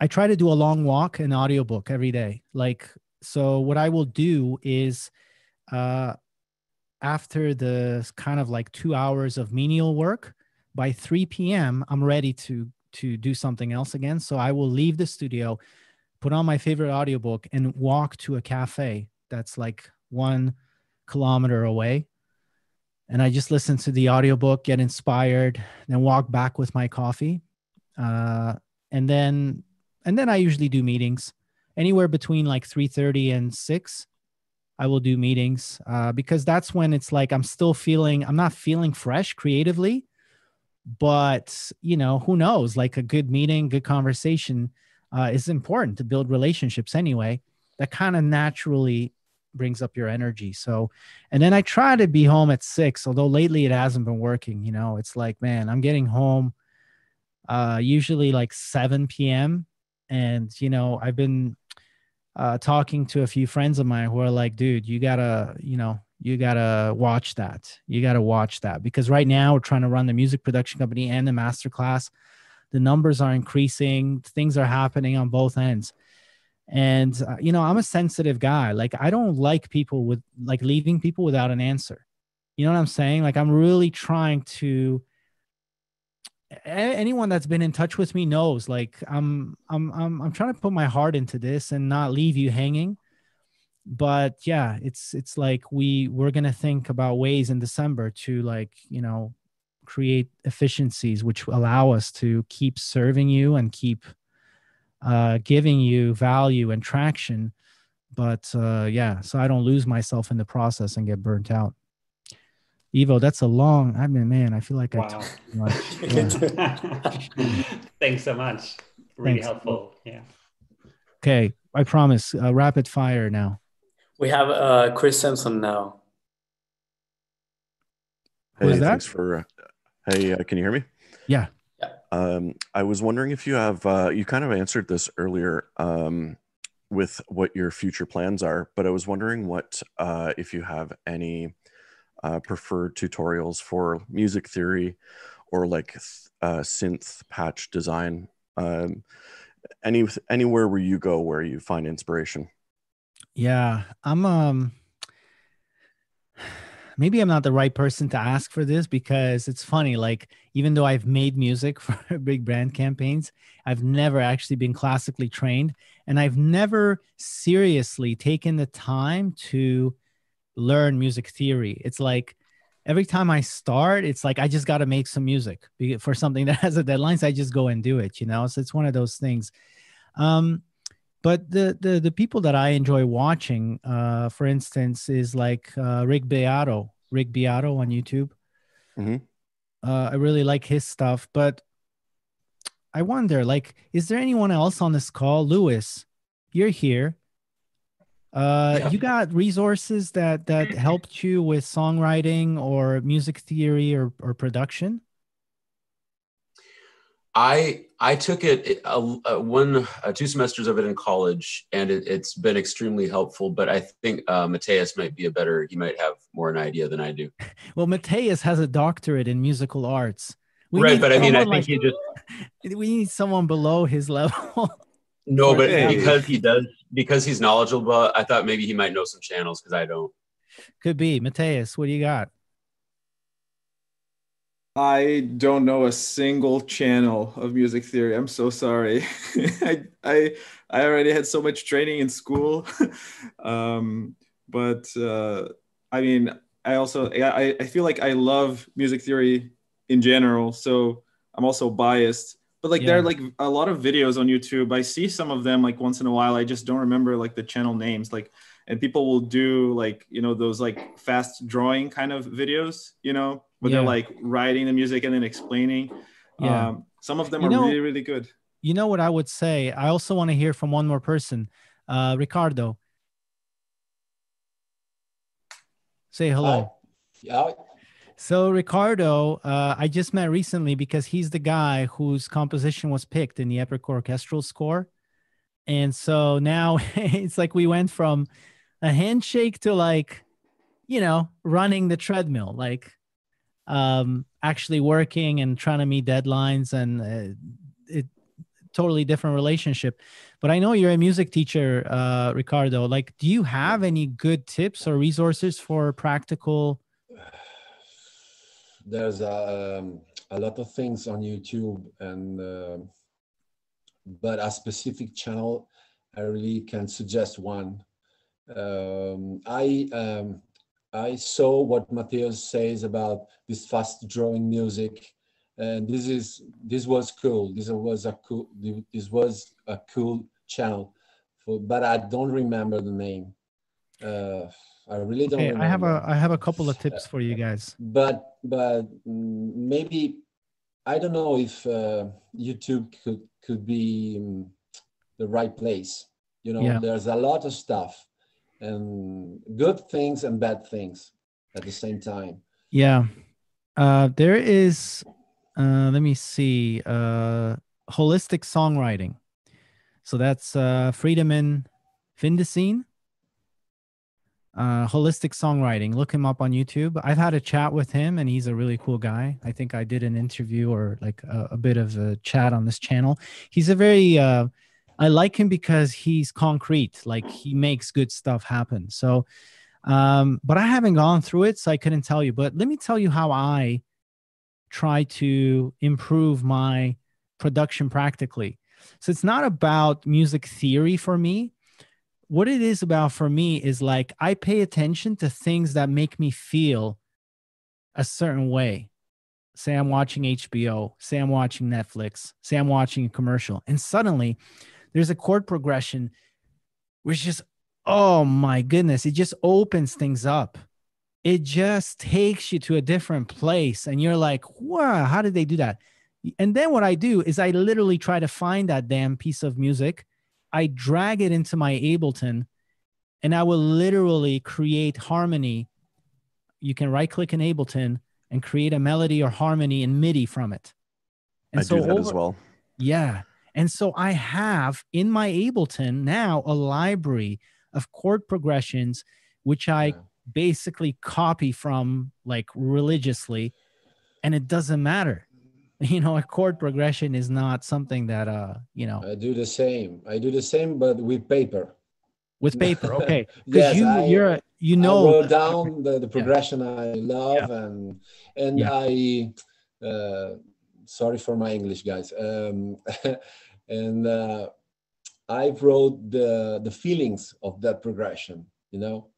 I try to do a long walk, an audiobook every day. Like, so what I will do is uh, after the kind of like two hours of menial work, by 3 p.m., I'm ready to to do something else again. So I will leave the studio, put on my favorite audiobook and walk to a cafe that's like one kilometer away. And i just listen to the audiobook get inspired then walk back with my coffee. Uh, and then and then i usually do meetings. Anywhere between like 3.30 and 6 i will do meetings uh, because that's when it's like i'm still feeling i'm not feeling fresh creatively but you know who knows? Like a good meeting good conversation uh, is important to build relationships anyway. That kind of naturally brings up your energy. So, and then I try to be home at six, although lately it hasn't been working. You know, it's like, man, I'm getting home uh, usually like 7 p.m. And, you know, I've been uh, talking to a few friends of mine who are like, dude, you gotta, you know, you gotta watch that. You gotta watch that because right now we're trying to run the music production company and the masterclass the numbers are increasing things are happening on both ends. And uh, you know i'm a sensitive guy. Like i don't like people with like leaving people without an answer. You know what i'm saying? Like i'm really trying to anyone that's been in touch with me knows like I'm I'm I'm I'm trying to put my heart into this and not leave you hanging. But yeah, it's it's like we we're to think about ways in December to like, you know, create efficiencies which allow us to keep serving you and keep uh, giving you value and traction. But uh, yeah, so I don't lose myself in the process and get burnt out. Ivo, that's a long. I mean, man, I feel like wow. I talk too much. Yeah. Thanks so much. Really Thanks. helpful. Yeah. Okay, I promise. Uh, rapid fire now. We have uh, Chris Simpson now. Who is that? Thanks for uh, Hey, uh, can you hear me? Yeah. Um, I was wondering if you have, uh, you kind of answered this earlier um, with what your future plans are, but I was wondering what, uh, if you have any uh, preferred tutorials for music theory or like uh, synth patch design, um, any, anywhere where you go where you find inspiration. Yeah, I'm um maybe I'm not the right person to ask for this because it's funny like even though I've made music for big brand campaigns, I've never actually been classically trained and I've never seriously taken the time to learn music theory. It's like every time I start, it's like I just got to make some music for something that has a deadline. So I just go and do it, you know. So it's one of those things. Um, but the the the people that I enjoy watching, uh, for instance, is like uh, Rick Beato, Rick Beato on YouTube. Mm-hmm. Uh, I really like his stuff, but I wonder, like, is there anyone else on this call, Lewis? You're here. Uh, yeah. You got resources that that helped you with songwriting or music theory or or production? I I took it uh, uh, one uh, two semesters of it in college, and it, has been extremely helpful. But I think uh, Mateus might be a better. He might have more an idea than I do. Well, Mateus has a doctorate in musical arts. We right, but I mean, I think like, he just we need someone below his level. no, but because he does, because he's knowledgeable, I thought maybe he might know some channels because I don't. Could be Mateus. What do you got? I don't know a single channel of music theory. I'm so sorry. I, I I already had so much training in school, um, but uh, I mean, I also I, I feel like I love music theory in general. So I'm also biased. But like yeah. there are like a lot of videos on YouTube. I see some of them like once in a while. I just don't remember like the channel names. Like and people will do like you know those like fast drawing kind of videos. You know where yeah. they're like writing the music and then explaining. Yeah. Um, some of them you are know, really, really good. You know what I would say? I also want to hear from one more person. Uh, Ricardo. Say hello. Yeah. So Ricardo, uh, I just met recently because he's the guy whose composition was picked in the Epic Orchestral Score, and so now it's like we went from a handshake to like, you know, running the treadmill. Like um, actually working and trying to meet deadlines and uh, it totally different relationship. But i know you're a music teacher uh, ricardo. Like do you have any good tips or resources for practical? There's a, um, a lot of things on youtube and uh, but a specific channel i really can suggest one. Um, i um, I saw what Mateus says about this fast drawing music, and this is this was cool. This was a cool. This was a cool channel, for, but I don't remember the name. Uh, I really don't. Okay, I have a I have a couple of tips for you guys. But but maybe I don't know if uh, YouTube could could be um, the right place. You know, yeah. there's a lot of stuff and good things and bad things at the same time. Yeah. Uh, there is, uh, let me see, uh, holistic songwriting. So that's uh, Friedemann Findeisen. Uh, holistic songwriting. Look him up on YouTube. I've had a chat with him, and he's a really cool guy. I think I did an interview or like a, a bit of a chat on this channel. He's a very uh, I like him because he's concrete. Like he makes good stuff happen. So, um, but I haven't gone through it, so I couldn't tell you. But let me tell you how I try to improve my production practically. So it's not about music theory for me. What it is about for me is like I pay attention to things that make me feel a certain way. Say I'm watching HBO, say I'm watching Netflix, say I'm watching a commercial, and suddenly there's a chord progression which just oh my goodness it just opens things up. It just takes you to a different place and you're like wow how did they do that? And then what i do is i literally try to find that damn piece of music. I drag it into my ableton and i will literally create harmony. You can right click in ableton and create a melody or harmony in midi from it. And I so do that over, as well. Yeah and so I have in my Ableton now a library of chord progressions, which I yeah. basically copy from like religiously, and it doesn't matter. You know, a chord progression is not something that uh, you know. I do the same. I do the same, but with paper. with paper. Okay, because Yes, you I- you're a- you I know wrote down the, the progression I love and and Yeah. I uh, sorry for my English guys um, and uh, I wrote the the feelings of that progression you know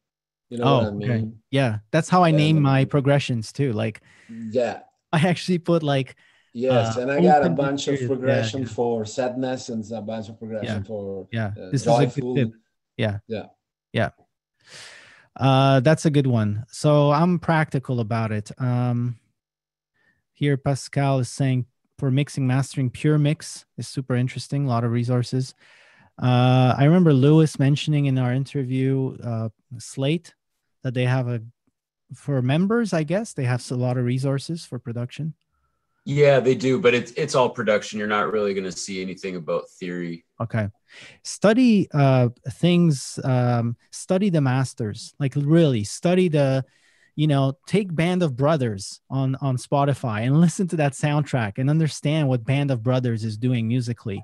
you know what I Oh, mean okay. yeah. That's how I name my progressions too. Like yeah I actually put like yes Uh, and I got a bunch of period, yeah, progression yeah. for sadness and a bunch of progression for yeah, uh, this is a good tip. Yeah. Yeah. Yeah. Uh, that's a good one. So I'm practical about it. Um, here, Pascal is saying for mixing, mastering, pure mix is super interesting. A lot of resources. Uh, I remember Lewis mentioning in our interview, uh, Slate, that they have a for members. I guess they have a lot of resources for production. Yeah, they do, but it's it's all production. You're not really going to see anything about theory. Okay. Study uh things um study the masters. Like really study the you know, take Band of Brothers on on Spotify and listen to that soundtrack and understand what Band of Brothers is doing musically.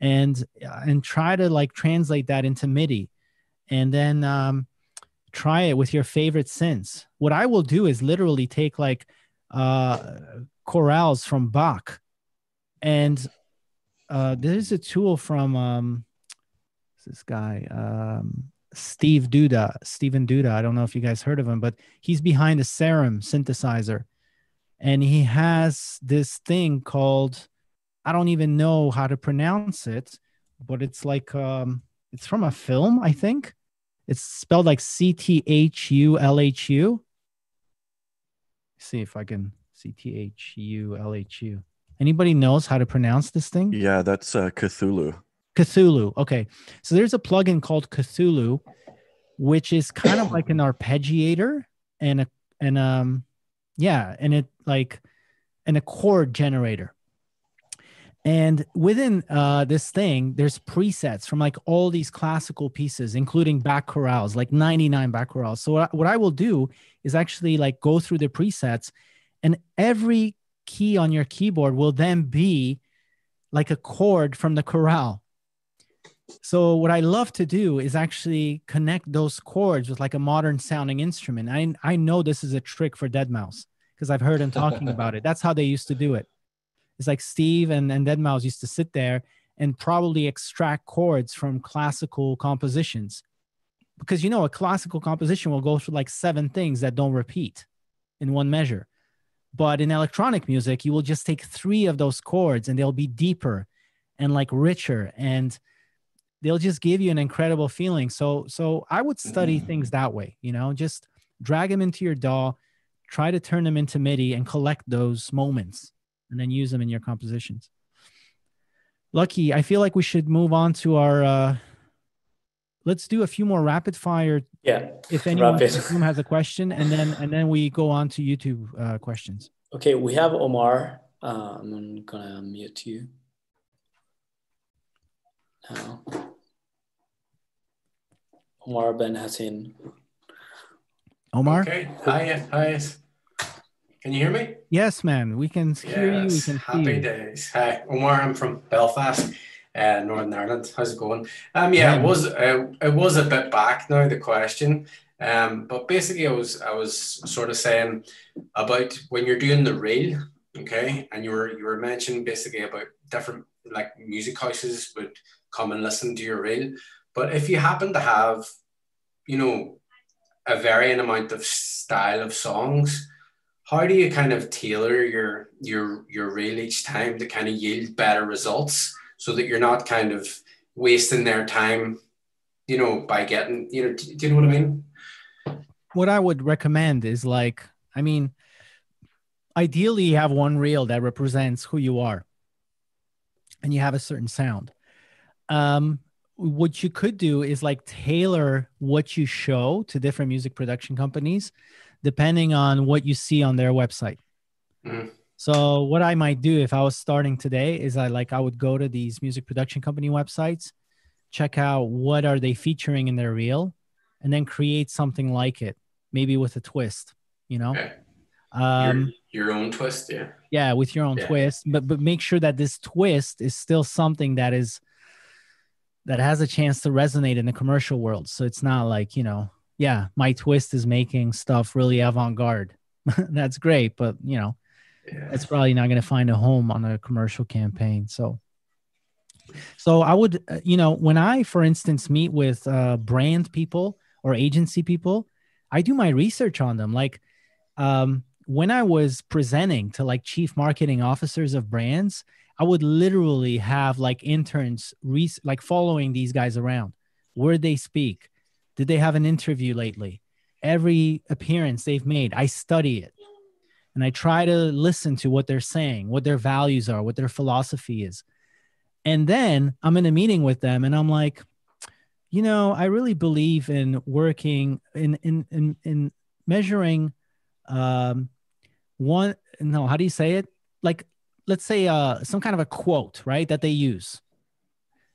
And uh, and try to like translate that into MIDI. And then um try it with your favorite synths. What I will do is literally take like uh chorales from Bach and uh, there's a tool from um, this guy um, Steve Duda, Steven Duda. I don't know if you guys heard of him, but he's behind the Serum synthesizer, and he has this thing called I don't even know how to pronounce it, but it's like um, it's from a film, I think. It's spelled like C T H U L H U. See if I can C T H U L H U. Anybody knows how to pronounce this thing? Yeah, that's uh, Cthulhu. Cthulhu. Okay. So there's a plugin called Cthulhu, which is kind of like an arpeggiator and a and um yeah, and it like and a chord generator. And within uh, this thing, there's presets from like all these classical pieces, including Bach chorales, like 99 Bach chorales. So what I, what I will do is actually like go through the presets, and every key on your keyboard will then be like a chord from the chorale. So what I love to do is actually connect those chords with like a modern sounding instrument. I I know this is a trick for deadmau5 because I've heard him talking about it. That's how they used to do it. It's like Steve and, and deadmau5 used to sit there and probably extract chords from classical compositions. Because you know, a classical composition will go through like seven things that don't repeat in one measure. But in electronic music, you will just take three of those chords and they'll be deeper and like richer and they'll just give you an incredible feeling. So so I would study things that way, you know, just drag them into your DAW, try to turn them into MIDI and collect those moments and then use them in your compositions. Lucky, I feel like we should move on to our uh let's do a few more rapid fire Yeah. if anyone has a question and then and then we go on to YouTube uh, questions. Okay, we have Omar. Uh, I'm gonna mute you now. Omar Ben Hassan. Omar? Okay. Hi, hi. Can you hear me? Yes, man. We can hear you. We can Happy you. days. Hi, Omar. I'm from Belfast, uh, Northern Ireland. How's it going? Um, yeah, it was uh, it was a bit back now. The question, um, but basically, I was I was sort of saying about when you're doing the reel, okay, and you were you were mentioning basically about different like music houses would come and listen to your reel, but if you happen to have, you know, a varying amount of style of songs how do you kind of tailor your your your reel each time to kind of yield better results so that you're not kind of wasting their time you know by getting you know do, do you know what i mean what I would recommend is like, I mean, ideally you have one reel that represents who you are and you have a certain sound. Um, what you could do is like tailor what you show to different music production companies depending on what you see on their website. Mhm. So what I might do if I was starting today is I like I would go to these music production company websites, check out what are they featuring in their reel, and then create something like it, maybe with a twist, you know? Okay. Um, your, your own twist yeah yeah, with your own Yeah. twist, but but make sure that this twist is still something that is that has a chance to resonate in the commercial world. So it's not like, you know, yeah, my twist is making stuff really avant-garde. That's great, but you know, yeah. it's probably not going to find a home on a commercial campaign. So so I would, uh, you know, when I, for instance, meet with uh, brand people or agency people, I do my research on them. Like um, when I was presenting to like chief marketing officers of brands, I would literally have like interns re- like following these guys around. Where they speak? Did they have an interview lately? Every appearance they've made, I study it. And I try to listen to what they're saying, what their values are, what their philosophy is. And then I'm in a meeting with them and I'm like, you know, I really believe in working in in in, in measuring um one no, how do you say it? Like let's say uh some kind of a quote, right? That they use.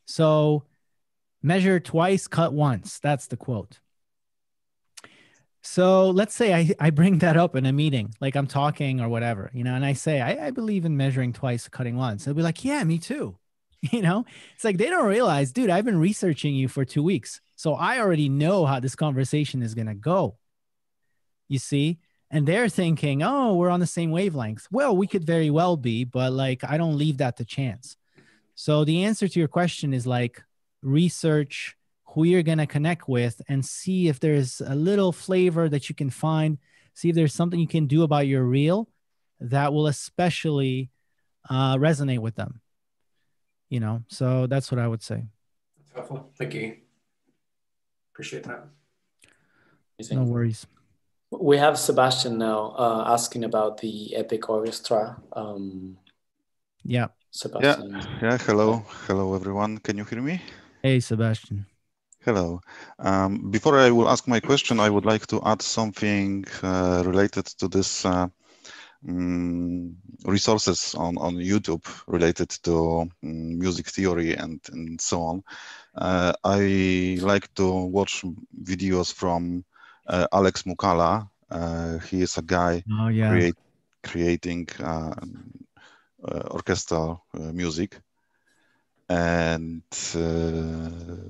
So measure twice, cut once. That's the quote. So let's say I, I bring that up in a meeting, like I'm talking or whatever, you know, and I say, I, I believe in measuring twice, cutting once. They'll be like, yeah, me too. You know, it's like they don't realize, dude, I've been researching you for two weeks. So I already know how this conversation is going to go. You see? And they're thinking, oh, we're on the same wavelength. Well, we could very well be, but like, I don't leave that to chance. So the answer to your question is like research who you're going to connect with and see if there's a little flavor that you can find. See if there's something you can do about your reel that will especially uh, resonate with them. You know so that's what i would say. That's helpful. Thank you. Appreciate that. No worries we have sebastian now uh, asking about the epic orchestra um, yeah. Sebastian. Yeah. Yeah hello. Hello everyone. Can you hear me? Hey sebastian. Hello. Um, before i will ask my question i would like to add something uh, related to this uh, um, resources on, on YouTube related to um, music theory and, and so on. Uh, I like to watch videos from uh, Alex Moukala. Uh, he is a guy oh, yeah. create, creating uh, uh, orchestral uh, music. And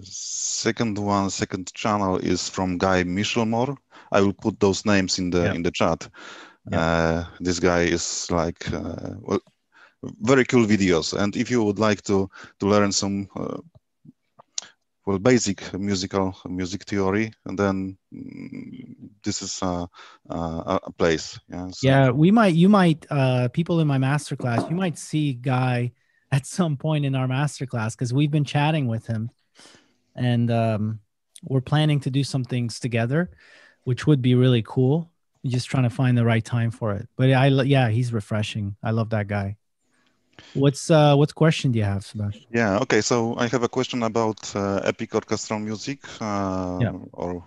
second one, second channel is from Guy Michelmore. I will put those names in the yeah. in the chat. Yeah. Uh, this guy is like uh, well, very cool videos. And if you would like to to learn some uh, well basic musical music theory, and then mm, this is a, a, a place. Yeah, so. yeah. We might you might uh, people in my masterclass you might see Guy at some point in our masterclass because we've been chatting with him, and um, we're planning to do some things together, which would be really cool just trying to find the right time for it. But I, yeah, he's refreshing. I love that guy. What's uh, what question do you have, Sebastian? Yeah. Okay. So I have a question about uh, epic orchestral music, uh, yeah. or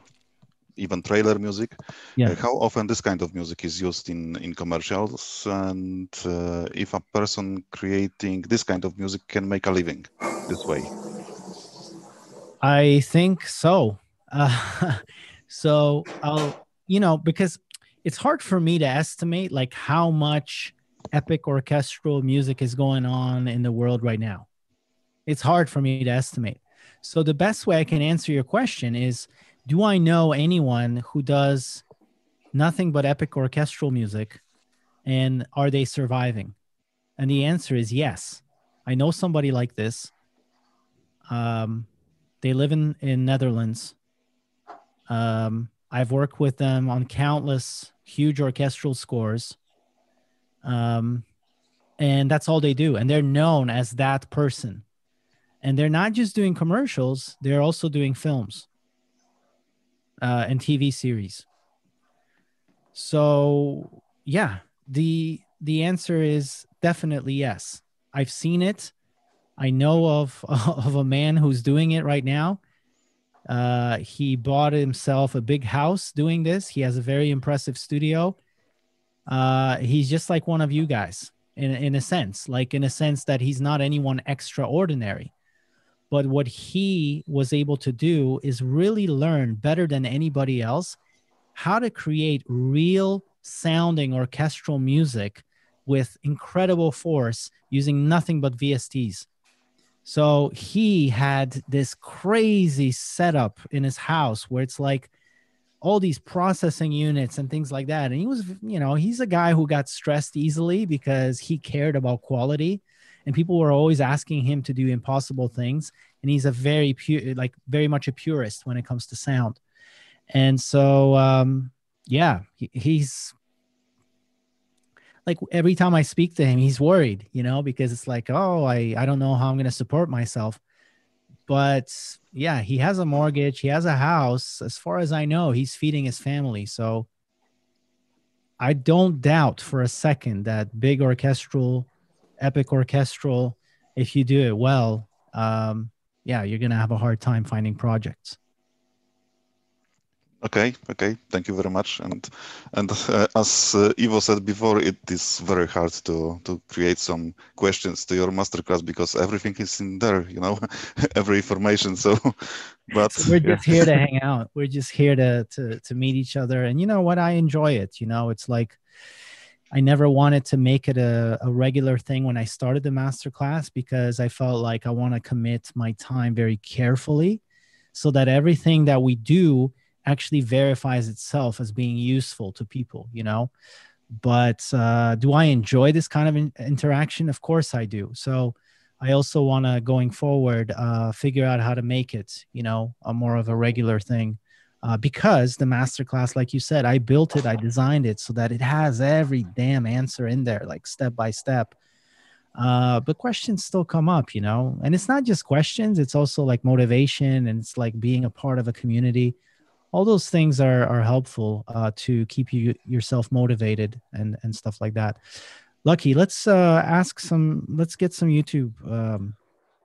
even trailer music. Yeah. Uh, how often this kind of music is used in in commercials, and uh, if a person creating this kind of music can make a living this way? I think so. Uh, so I'll, you know, because it's hard for me to estimate like how much epic orchestral music is going on in the world right now. It's hard for me to estimate. So the best way I can answer your question is do I know anyone who does nothing but epic orchestral music and are they surviving? And the answer is yes. I know somebody like this. Um, they live in in Netherlands. Um, I've worked with them on countless huge orchestral scores. Um, and that's all they do. And they're known as that person. And they're not just doing commercials, they're also doing films uh, and TV series. So, yeah, the the answer is definitely yes. I've seen it. I know of of a man who's doing it right now uh, he bought himself a big house doing this. He has a very impressive studio. Uh, he's just like one of you guys in, in a sense, like in a sense that he's not anyone extraordinary. But what he was able to do is really learn better than anybody else how to create real sounding orchestral music with incredible force using nothing but VSTs. So he had this crazy setup in his house where it's like all these processing units and things like that. And he was, you know, he's a guy who got stressed easily because he cared about quality and people were always asking him to do impossible things. And he's a very pure, like very much a purist when it comes to sound. And so, um, yeah, he, he's like every time I speak to him, he's worried, you know, because it's like, oh, I, I don't know how I'm going to support myself. But yeah, he has a mortgage, he has a house. As far as I know, he's feeding his family. So I don't doubt for a second that big orchestral, epic orchestral, if you do it well, um, yeah, you're going to have a hard time finding projects. Okay, okay, thank you very much. And and uh, as uh, Ivo said before, it is very hard to to create some questions to your masterclass because everything is in there, you know, every information. So, but so we're just yeah. here to hang out. We're just here to to to meet each other. And you know what? I enjoy it. You know, it's like I never wanted to make it a, a regular thing when I started the masterclass because I felt like I want to commit my time very carefully so that everything that we do actually verifies itself as being useful to people you know? But uh, do i enjoy this kind of in- interaction? Of course i do. So i also want to going forward uh, figure out how to make it you know a more of a regular thing uh, because the masterclass like you said i built it i designed it so that it has every damn answer in there like step by step. Uh, but questions still come up you know? And it's not just questions it's also like motivation and it's like being a part of a community all those things are are helpful uh, to keep you yourself motivated and and stuff like that. Lucky, let's uh, ask some. Let's get some YouTube um,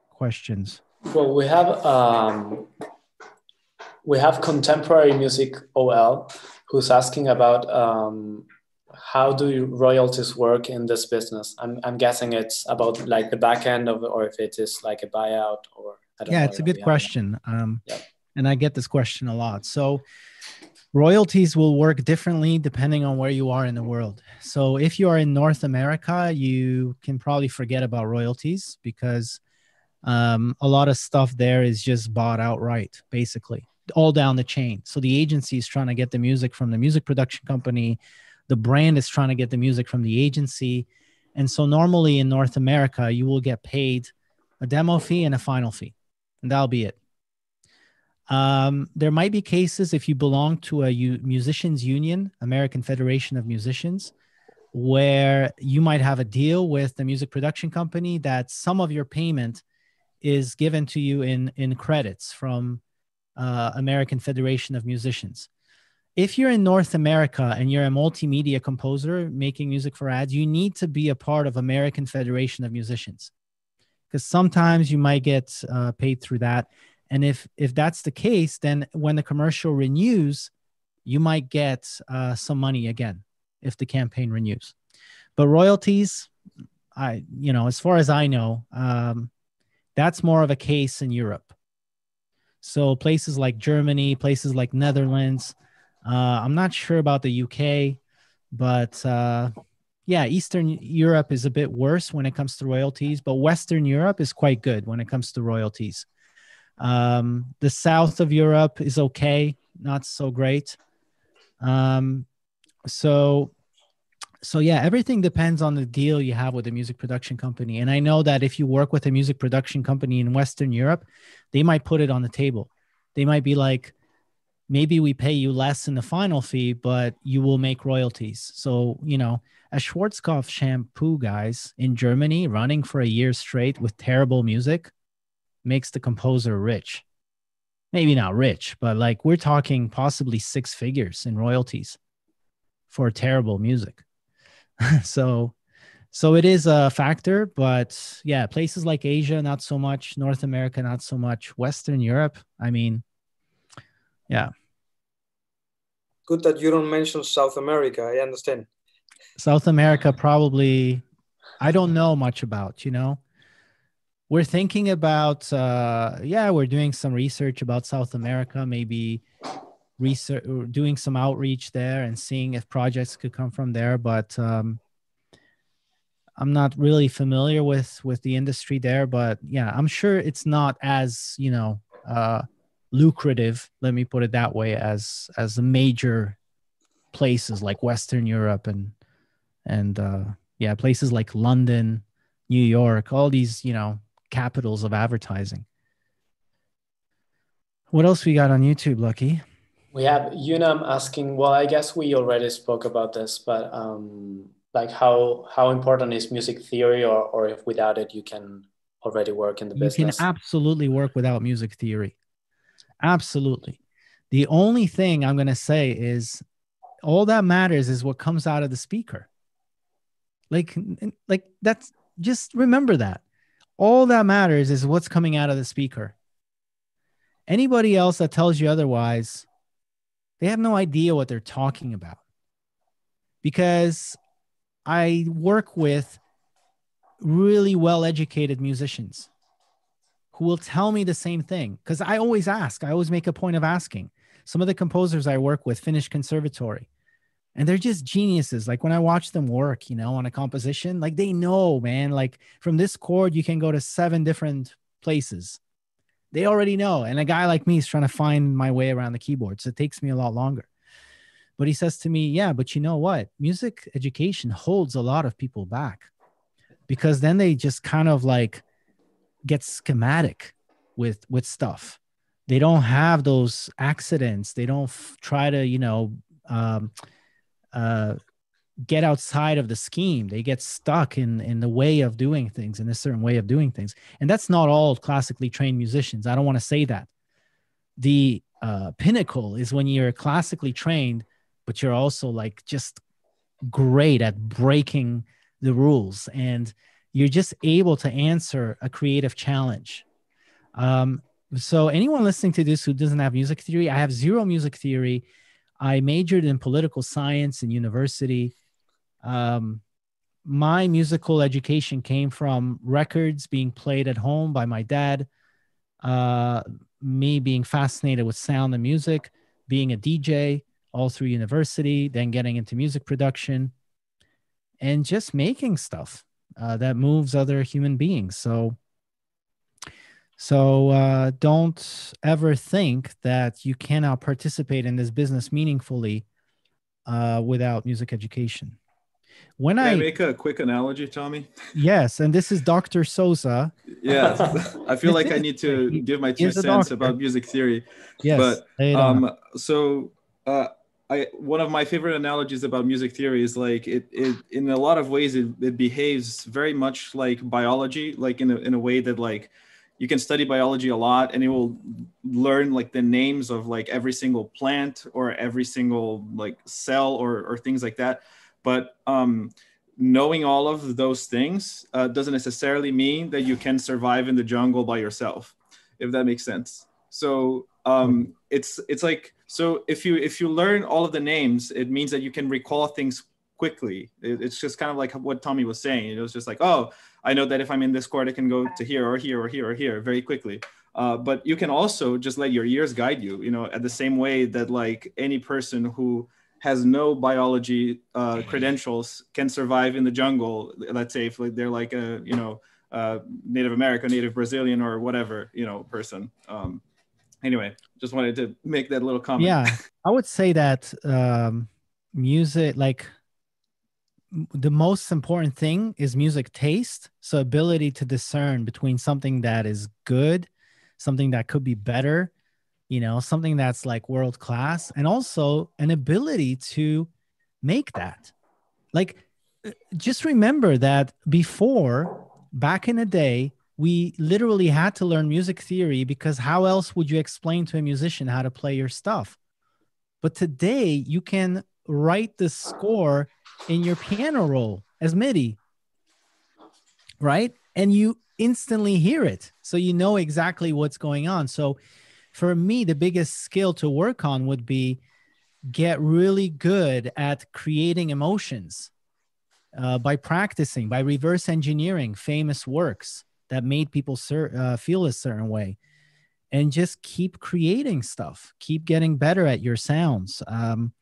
questions. Well, we have um, we have contemporary music OL who's asking about um, how do royalties work in this business. I'm I'm guessing it's about like the back end of, or if it is like a buyout or. yeah, it's a good question. Um, and I get this question a lot. So royalties will work differently depending on where you are in the world. So if you are in North America, you can probably forget about royalties because um, a lot of stuff there is just bought outright, basically, all down the chain. So the agency is trying to get the music from the music production company, the brand is trying to get the music from the agency. And so normally in North America, you will get paid a demo fee and a final fee, and that'll be it. Um, there might be cases if you belong to a U- musicians union, American Federation of Musicians, where you might have a deal with the music production company that some of your payment is given to you in in credits from uh, American Federation of Musicians. If you're in North America and you're a multimedia composer making music for ads, you need to be a part of American Federation of Musicians because sometimes you might get uh, paid through that and if if that's the case then when the commercial renews you might get uh, some money again if the campaign renews. But royalties i you know as far as i know um, that's more of a case in europe. So places like germany places like netherlands uh, i'm not sure about the uk but uh, yeah eastern europe is a bit worse when it comes to royalties but western europe is quite good when it comes to royalties um, the south of Europe is okay, not so great. Um, so, so yeah, everything depends on the deal you have with a music production company. And I know that if you work with a music production company in Western Europe, they might put it on the table. They might be like, maybe we pay you less in the final fee, but you will make royalties. So, you know, a Schwarzkopf shampoo guys in Germany running for a year straight with terrible music makes the composer rich. Maybe not rich, but like we're talking possibly six figures in royalties for terrible music. so so it is a factor, but yeah, places like Asia, not so much. North America, not so much. Western Europe, I mean, yeah. Good that you don't mention South America. I understand. South America, probably, I don't know much about, you know we're thinking about uh, yeah we're doing some research about south america maybe research doing some outreach there and seeing if projects could come from there but um, I'm not really familiar with with the industry there, but yeah, I'm sure it's not as you know uh, lucrative. Let me put it that way, as as the major places like Western Europe and and uh, yeah, places like London, New York, all these you know capitals of advertising. What else we got on YouTube, Lucky? We have Unam asking. Well, I guess we already spoke about this, but um, like how how important is music theory, or or if without it you can already work in the you business? You can absolutely work without music theory. Absolutely. The only thing I'm going to say is all that matters is what comes out of the speaker. Like like that's just remember that. All that matters is what's coming out of the speaker. Anybody else that tells you otherwise, they have no idea what they're talking about. Because I work with really well educated musicians who will tell me the same thing because I always ask, I always make a point of asking. Some of the composers I work with finish conservatory and they're just geniuses. Like when I watch them work, you know, on a composition, like they know, man, like from this chord, you can go to seven different places. They already know. And a guy like me is trying to find my way around the keyboard. So it takes me a lot longer. But he says to me, Yeah, but you know what? Music education holds a lot of people back because then they just kind of like get schematic with with stuff they don't have those accidents they don't f- try to you know um, uh, get outside of the scheme. They get stuck in in the way of doing things in a certain way of doing things. And that's not all classically trained musicians. I don't want to say that. The uh, pinnacle is when you're classically trained but you're also like just great at breaking the rules. And you're just able to answer a creative challenge. Um, so anyone listening to this who doesn't have music theory i have zero music theory i majored in political science in university. Um, my musical education came from records being played at home by my dad uh, me being fascinated with sound and music being a dj all through university then getting into music production and just making stuff uh, that moves other human beings. So so uh, don't ever think that you cannot participate in this business meaningfully uh, without music education. When Can I, I, make a quick analogy, Tommy? yes, and this is Dr. Sosa. Yeah, I feel like I need to give my two cents about music theory. Yes, but lay it on. um, so uh, I one of my favorite analogies about music theory is like it, it in a lot of ways it, it behaves very much like biology, like in a, in a way that like you can study biology a lot and it will learn like the names of like every single plant or every single like cell or, or things like that. But um, knowing all of those things uh, doesn't necessarily mean that you can survive in the jungle by yourself if that makes sense. So um, it's it's like so if you if you learn all of the names it means that you can recall things quickly. It- it's just kind of like what tommy was saying. It was just like oh i know that if i'm in this chord i can go to here or here or here or here very quickly. Uh, but you can also just let your ears guide you you know at the same way that like any person who has no biology uh, credentials can survive in the jungle let's say if like, they're like a you know uh, native american native brazilian or whatever you know person. Um, anyway just wanted to make that little comment. Yeah. I would say that um music like the most important thing is music taste. So ability to discern between something that is good something that could be better you know something that's like world class and also an ability to make that. Like uh, just remember that before back in the day we literally had to learn music theory because how else would you explain to a musician how to play your stuff? But today you can write the score in your piano roll as midi right? And you instantly hear it. So you know exactly what's going on. So for me the biggest skill to work on would be get really good at creating emotions uh, by practicing, by reverse engineering famous works that made people cer- uh, feel a certain way, and just keep creating stuff, keep getting better at your sounds. Um,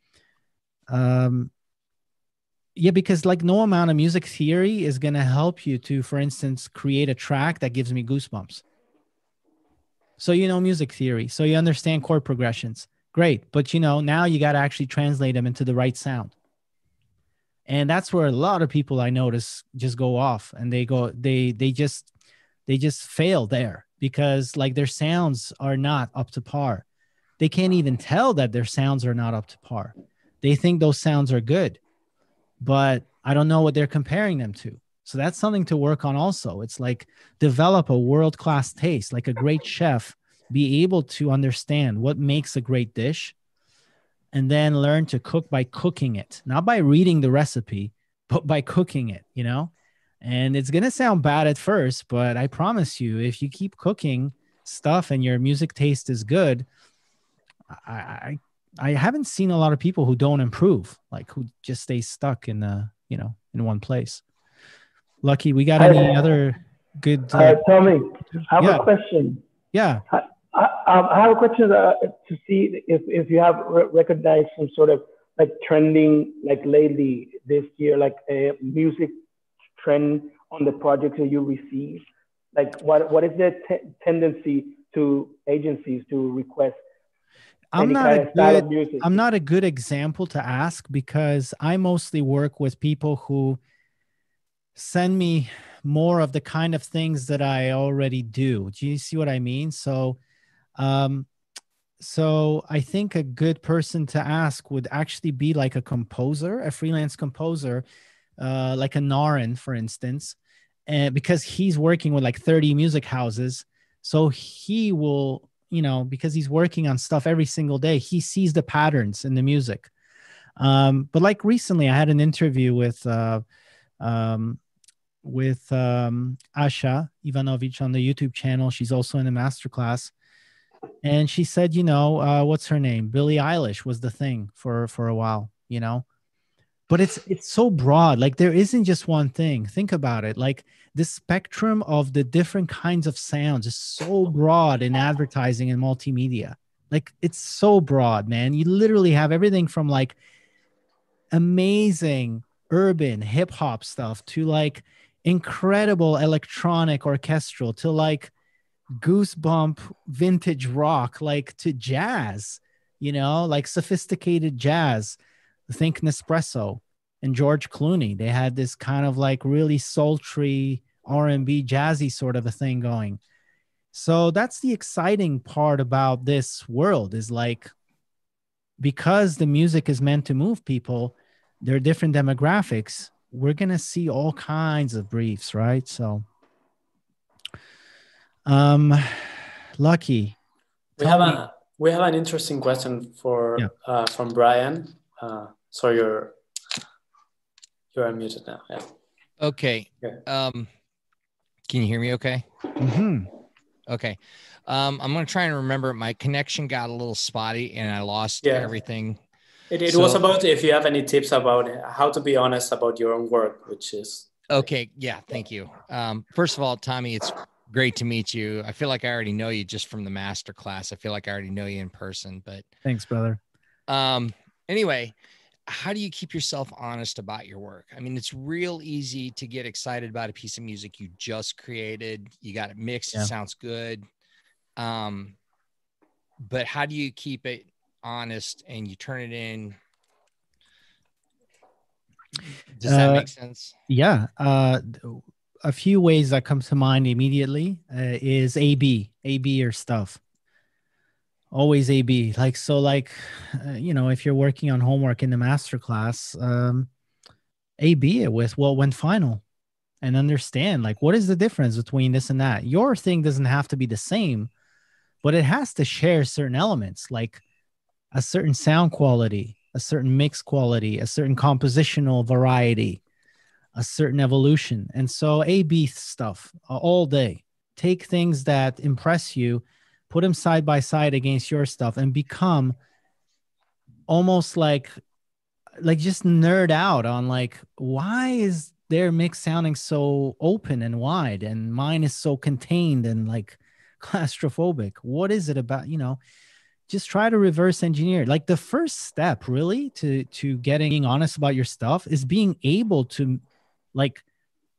um, yeah because like no amount of music theory is going to help you to for instance create a track that gives me goosebumps. So you know music theory. So you understand chord progressions. Great. But you know now you got to actually translate them into the right sound. And that's where a lot of people i notice just go off and they go they they just they just fail there because like their sounds are not up to par. They can't even tell that their sounds are not up to par they think those sounds are good but i don't know what they're comparing them to. So that's something to work on also. It's like develop a world class taste like a great chef be able to understand what makes a great dish and then learn to cook by cooking it, not by reading the recipe, but by cooking it, you know? And it's going to sound bad at first, but I promise you, if you keep cooking stuff and your music taste is good, I, I, I haven't seen a lot of people who don't improve, like who just stay stuck in the, you know, in one place. Lucky, we got any other good? Uh, uh, Tommy, I have yeah. a question. Yeah. I, um, I have a question uh, to see if, if you have re- recognized some sort of like trending like lately this year, like a music trend on the projects that you receive. Like what what is the te- tendency to agencies to request? I'm not a of style of good? I'm not a good example to ask because I mostly work with people who send me more of the kind of things that I already do. Do you see what I mean? So um so I think a good person to ask would actually be like a composer, a freelance composer, uh, like a Narin, for instance, and because he's working with like 30 music houses. So he will, you know, because he's working on stuff every single day, he sees the patterns in the music. Um, but like recently, I had an interview with uh, um, with um, Asha Ivanovich on the YouTube channel. She's also in the masterclass and she said, you know, uh, what's her name? Billie Eilish was the thing for for a while, you know. But it's it's so broad. Like there isn't just one thing. Think about it. Like the spectrum of the different kinds of sounds is so broad in advertising and multimedia. Like it's so broad, man. You literally have everything from like amazing urban hip hop stuff to like incredible electronic orchestral to like goosebump vintage rock like to jazz you know like sophisticated jazz think nespresso and george clooney they had this kind of like really sultry r&b jazzy sort of a thing going so that's the exciting part about this world is like because the music is meant to move people there are different demographics we're going to see all kinds of briefs right so um, Lucky. We have a we have an interesting question for Yeah. uh, from Brian. Uh, so you're you're unmuted now. Yeah. Okay. Yeah. Um, can you hear me okay? Mhm. Okay. Um, I'm going to try and remember. My connection got a little spotty and I lost Yeah. everything. It, it was about if you have any tips about how to be honest about your own work, which is Okay. Yeah. Thank you. Um, first of all, Tommy, it's great to meet you. I feel like I already know you just from the master class. I feel like I already know you in person, but Thanks, brother. um anyway how do you keep yourself honest about your work i mean it's real easy to get excited about a piece of music you just created you got it mixed Yeah. it sounds good um but how do you keep it honest and you turn it in does that Uh, make sense Yeah. Uh, a few ways that come to mind immediately uh, is AB, AB your stuff. Always AB. Like so, like uh, you know, if you're working on homework in the master class, um, AB it with what went final, and understand like what is the difference between this and that. Your thing doesn't have to be the same, but it has to share certain elements, like a certain sound quality, a certain mix quality, a certain compositional variety a certain evolution. And so A B stuff all day. Take things that impress you, put them side by side against your stuff and become almost like like just nerd out on like why is their mix sounding so open and wide and mine is so contained and like claustrophobic what is it about you know just try to reverse engineer. Like the first step really to to getting honest about your stuff is being able to like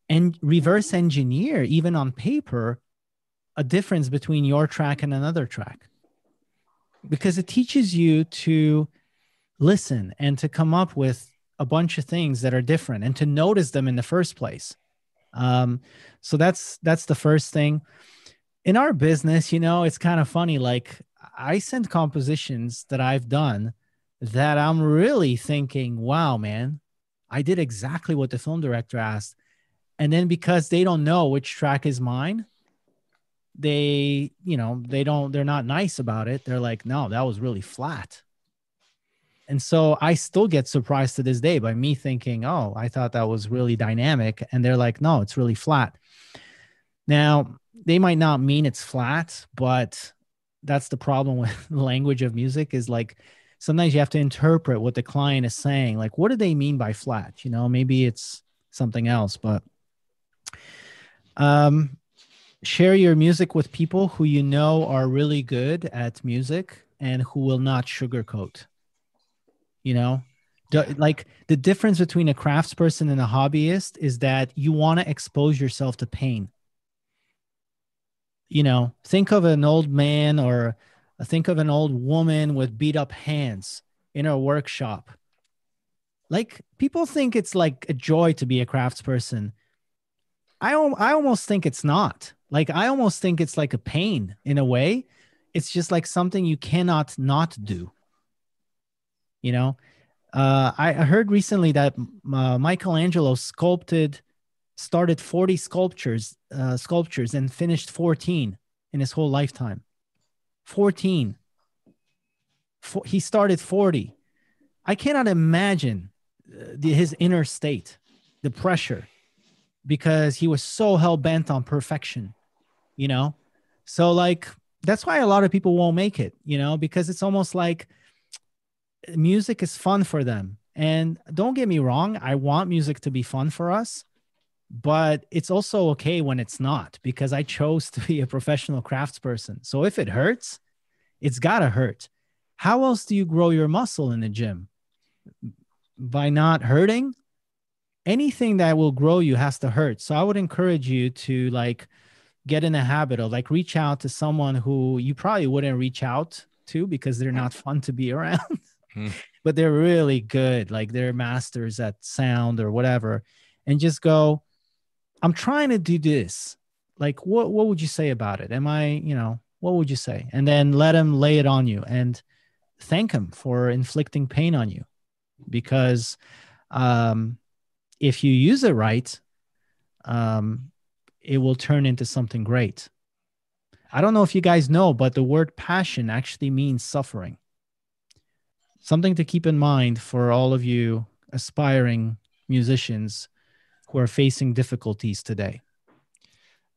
and reverse engineer even on paper a difference between your track and another track. Because it teaches you to listen and to come up with a bunch of things that are different and to notice them in the first place. Um, so that's that's the first thing. In our business you know it's kind of funny like i send compositions that i've done that i'm really thinking wow man i did exactly what the film director asked. And then because they don't know which track is mine they you know they don't they're not nice about it. They're like no that was really flat. And so i still get surprised to this day by me thinking oh i thought that was really dynamic. And they're like no it's really flat. Now they might not mean it's flat but that's the problem with language of music is like sometimes you have to interpret what the client is saying. Like what do they mean by flat? You know maybe it's something else but um share your music with people who you know are really good at music and who will not sugarcoat you know? Like the difference between a craftsperson and a hobbyist is that you want to expose yourself to pain. You know think of an old man or think of an old woman with beat up hands in a workshop. Like people think it's like a joy to be a craftsperson. I, I almost think it's not like I almost think it's like a pain in a way. It's just like something you cannot not do. You know, uh, I heard recently that uh, Michelangelo sculpted, started 40 sculptures, uh, sculptures, and finished 14 in his whole lifetime. 14. For, he started 40. I cannot imagine uh, the, his inner state, the pressure, because he was so hell bent on perfection you know? So, like, that's why a lot of people won't make it, you know, because it's almost like music is fun for them. And don't get me wrong, I want music to be fun for us, but it's also okay when it's not because I chose to be a professional craftsperson. So if it hurts, it's got to hurt. How else do you grow your muscle in the gym? By not hurting? Anything that will grow you has to hurt. So I would encourage you to like get in a habit of like reach out to someone who you probably wouldn't reach out to because they're not fun to be around hmm. but they're really good like they're masters at sound or whatever and just go i'm trying to do this. Like what what would you say about it? Am i you know what would you say? And then let him lay it on you and thank him for inflicting pain on you because um if you use it right um it will turn into something great. I don't know if you guys know, but the word passion actually means suffering. Something to keep in mind for all of you aspiring musicians who are facing difficulties today.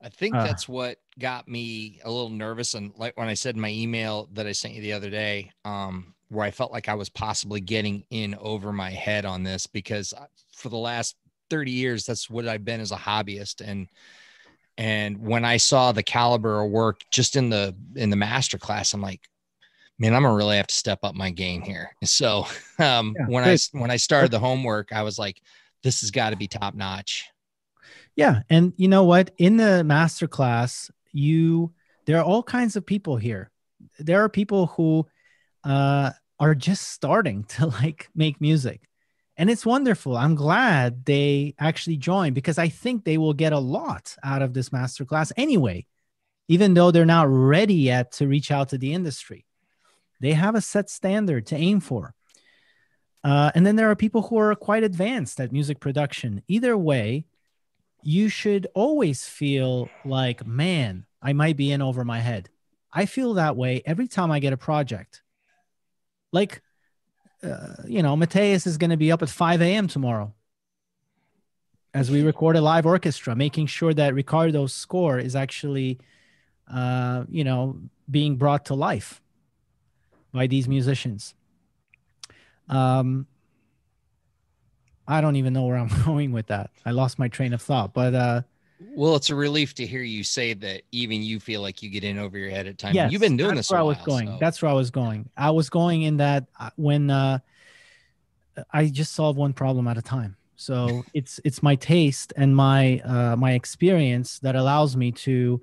I think uh, that's what got me a little nervous. And like when I said in my email that I sent you the other day, um, where I felt like I was possibly getting in over my head on this because for the last 30 years, that's what I've been as a hobbyist. And and when I saw the caliber of work just in the in the master class, I'm like, man, I'm gonna really have to step up my game here. So um, yeah, when I when I started the homework, I was like, this has got to be top notch. Yeah, and you know what? In the master class, you there are all kinds of people here. There are people who uh, are just starting to like make music and it's wonderful. I'm glad they actually joined because I think they will get a lot out of this masterclass anyway, even though they're not ready yet to reach out to the industry. They have a set standard to aim for. Uh, and then there are people who are quite advanced at music production. Either way, you should always feel like, man, I might be in over my head. I feel that way every time I get a project. Like, uh, you know, Mateus is going to be up at 5 a.m. tomorrow as we record a live orchestra, making sure that Ricardo's score is actually, uh, you know, being brought to life by these musicians. Um, I don't even know where I'm going with that. I lost my train of thought, but uh, Well, it's a relief to hear you say that even you feel like you get in over your head at times. Yes, You've been doing that's this where a I was going. so- That's where I was going. I was going in that uh, when uh, I just solve one problem at a time. So it's it's my taste and my uh, my experience that allows me to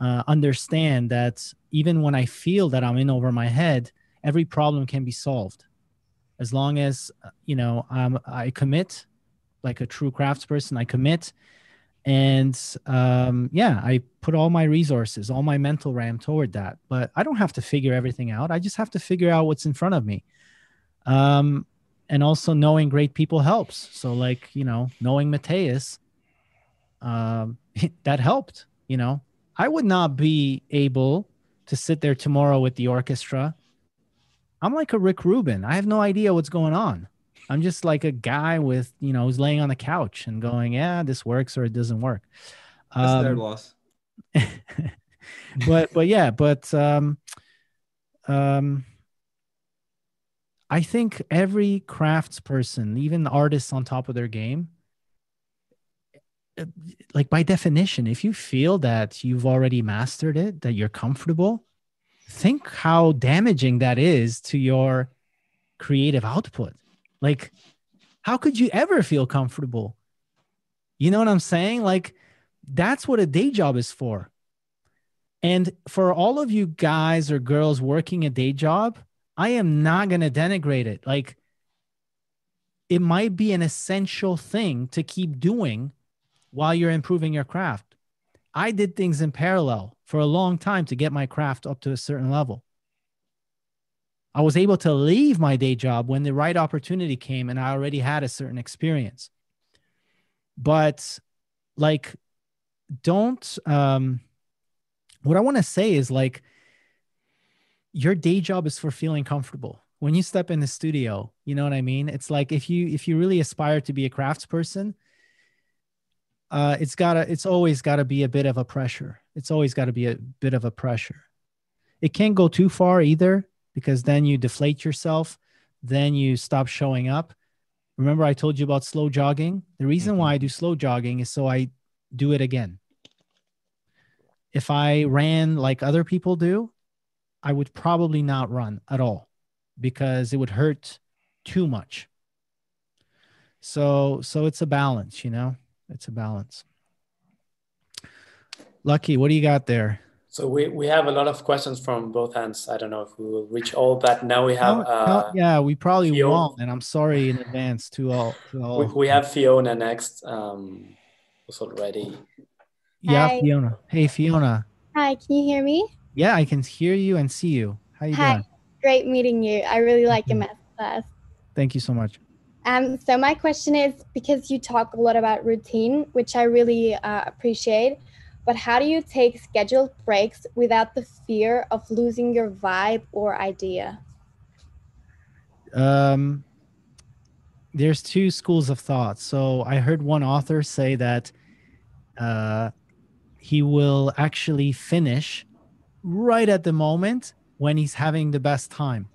uh, understand that even when I feel that I'm in over my head, every problem can be solved as long as uh, you know um, I commit like a true craftsperson. I commit, and um, yeah, I put all my resources, all my mental RAM toward that. But I don't have to figure everything out. I just have to figure out what's in front of me. Um, and also knowing great people helps. So like you know, knowing Mateus, um, that helped. You know, I would not be able to sit there tomorrow with the orchestra. I'm like a Rick Rubin. I have no idea what's going on. I'm just like a guy with, you know, who's laying on the couch and going, yeah, this works or it doesn't work. That's their Um, loss. but but yeah, but um, um, I think every craftsperson, even artists on top of their game, uh, like by definition, if you feel that you've already mastered it, that you're comfortable, think how damaging that is to your creative output. Like, how could you ever feel comfortable? You know what I'm saying? Like, that's what a day job is for. And for all of you guys or girls working a day job, I am not going to denigrate it. Like, it might be an essential thing to keep doing while you're improving your craft. I did things in parallel for a long time to get my craft up to a certain level. I was able to leave my day job when the right opportunity came and I already had a certain experience. But like, don't, um, what I want to say is like, your day job is for feeling comfortable. When you step in the studio, you know what I mean? It's like if you if you really aspire to be a craftsperson, uh, it's gotta it's always gotta be a bit of a pressure. It's always gotta be a bit of a pressure. It can't go too far either because then you deflate yourself, then you stop showing up. Remember, I told you about slow jogging. The reason mm-hmm. why I do slow jogging is so I do it again. If I ran like other people do, I would probably not run at all because it would hurt too much. So so it's a balance, you know? It's a balance. Lucky, what do you got there? So we, we have a lot of questions from both ends. I don't know if we will reach all, but now we have No, no, uh, yeah, we probably Theo- won't, and I'm sorry in advance to all to all. we, we have Fiona next. Um, who's already. yeah, Hi. Fiona. Hey Fiona. Hi, can you hear me? Yeah, I can hear you and see you. How you Hi, doing? great meeting you. I really like your Mhm. math class. Thank you so much. Um, so my question is because you talk a lot about routine, which I really uh, appreciate, but how do you take scheduled breaks without the fear of losing your vibe or idea? um, there's two schools of thought. So I heard one author say that uh, he will actually finish right at the moment when he's having the best time.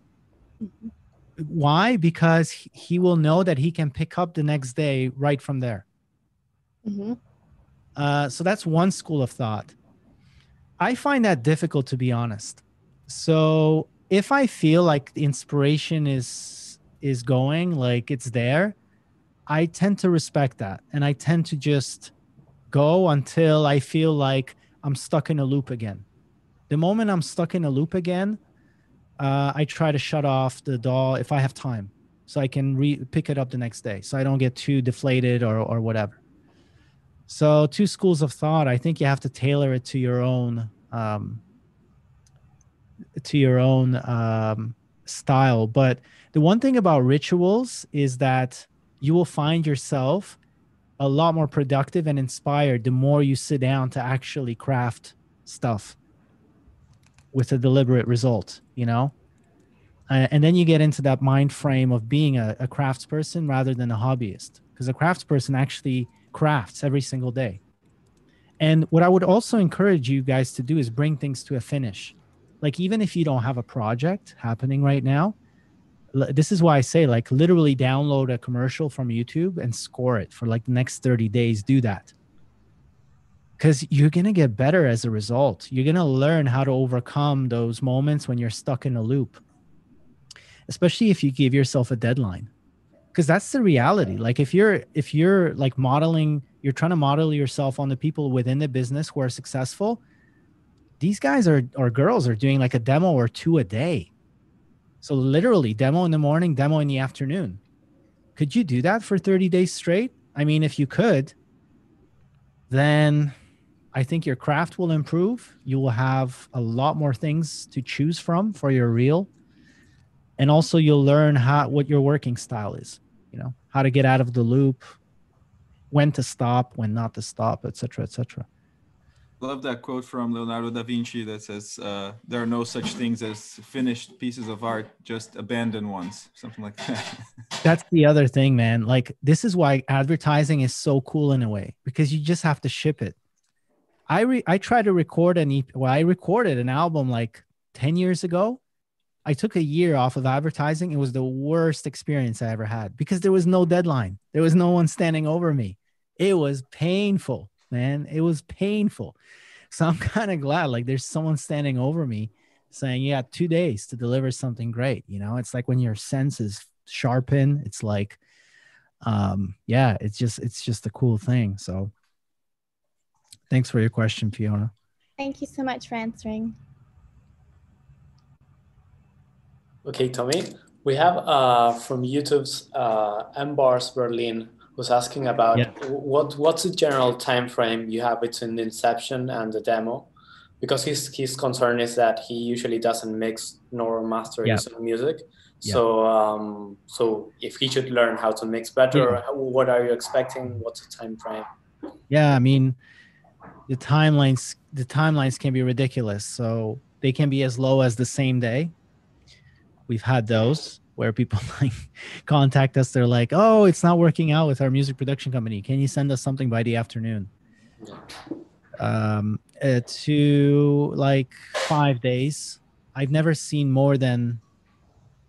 Why? Because he- he will know that he can pick up the next day right from there. Mm-hmm. Uh, so that's one school of thought. I find that difficult to be honest. So if I feel like the inspiration is is going, like it's there, I tend to respect that, and I tend to just go until I feel like I'm stuck in a loop again. The moment I'm stuck in a loop again, uh, I try to shut off the DAW if I have time, so I can re- pick it up the next day, so I don't get too deflated or or whatever. So two schools of thought. I think you have to tailor it to your own um, to your own um, style. But the one thing about rituals is that you will find yourself a lot more productive and inspired the more you sit down to actually craft stuff with a deliberate result. You know. And then you get into that mind frame of being a, a craftsperson rather than a hobbyist because a craftsperson actually crafts every single day and what i would also encourage you guys to do is bring things to a finish like even if you don't have a project happening right now this is why i say like literally download a commercial from youtube and score it for like the next 30 days do that because you're going to get better as a result. You're going to learn how to overcome those moments when you're stuck in a loop, especially if you give yourself a deadline. Because that's the reality. Like if you're if you're like modeling, you're trying to model yourself on the people within the business who are successful. These guys are or girls are doing like a demo or two a day. So literally demo in the morning, demo in the afternoon. Could you do that for 30 days straight? I mean, if you could, then I think your craft will improve. You will have a lot more things to choose from for your reel. And also you'll learn how what your working style is, how to get out of the loop, when to stop, when not to stop, etc., etc. Love that quote from Leonardo da Vinci that says, uh, "There are no such things as finished pieces of art, just abandoned ones." Something like that. That's the other thing, man. Like this is why advertising is so cool in a way because you just have to ship it. I re- I tried to record an EP. Well, I recorded an album like ten years ago. I took a year off of advertising. It was the worst experience I ever had because there was no deadline. There was no one standing over me. It was painful, man. It was painful. So I'm kind of glad like there's someone standing over me saying, "You "Yeah, two days to deliver something great." You know, it's like when your senses sharpen. It's like, um, yeah, it's just it's just a cool thing. So Thanks for your question, Fiona. Thank you so much for answering. Okay, Tommy, we have uh, from YouTube's uh, M Bars Berlin who's asking about Yeah. what what's the general time frame you have between the inception and the demo, because his his concern is that he usually doesn't mix nor master Yeah. his own music. Yeah. So um, so if he should learn how to mix better, how- what are you expecting? What's the time frame? Yeah, I mean, the timelines the timelines can be ridiculous. So they can be as low as the same day. We've had those where people like contact us. They're like, "Oh, it's not working out with our music production company. Can you send us something by the afternoon?" Um, uh, to like five days. I've never seen more than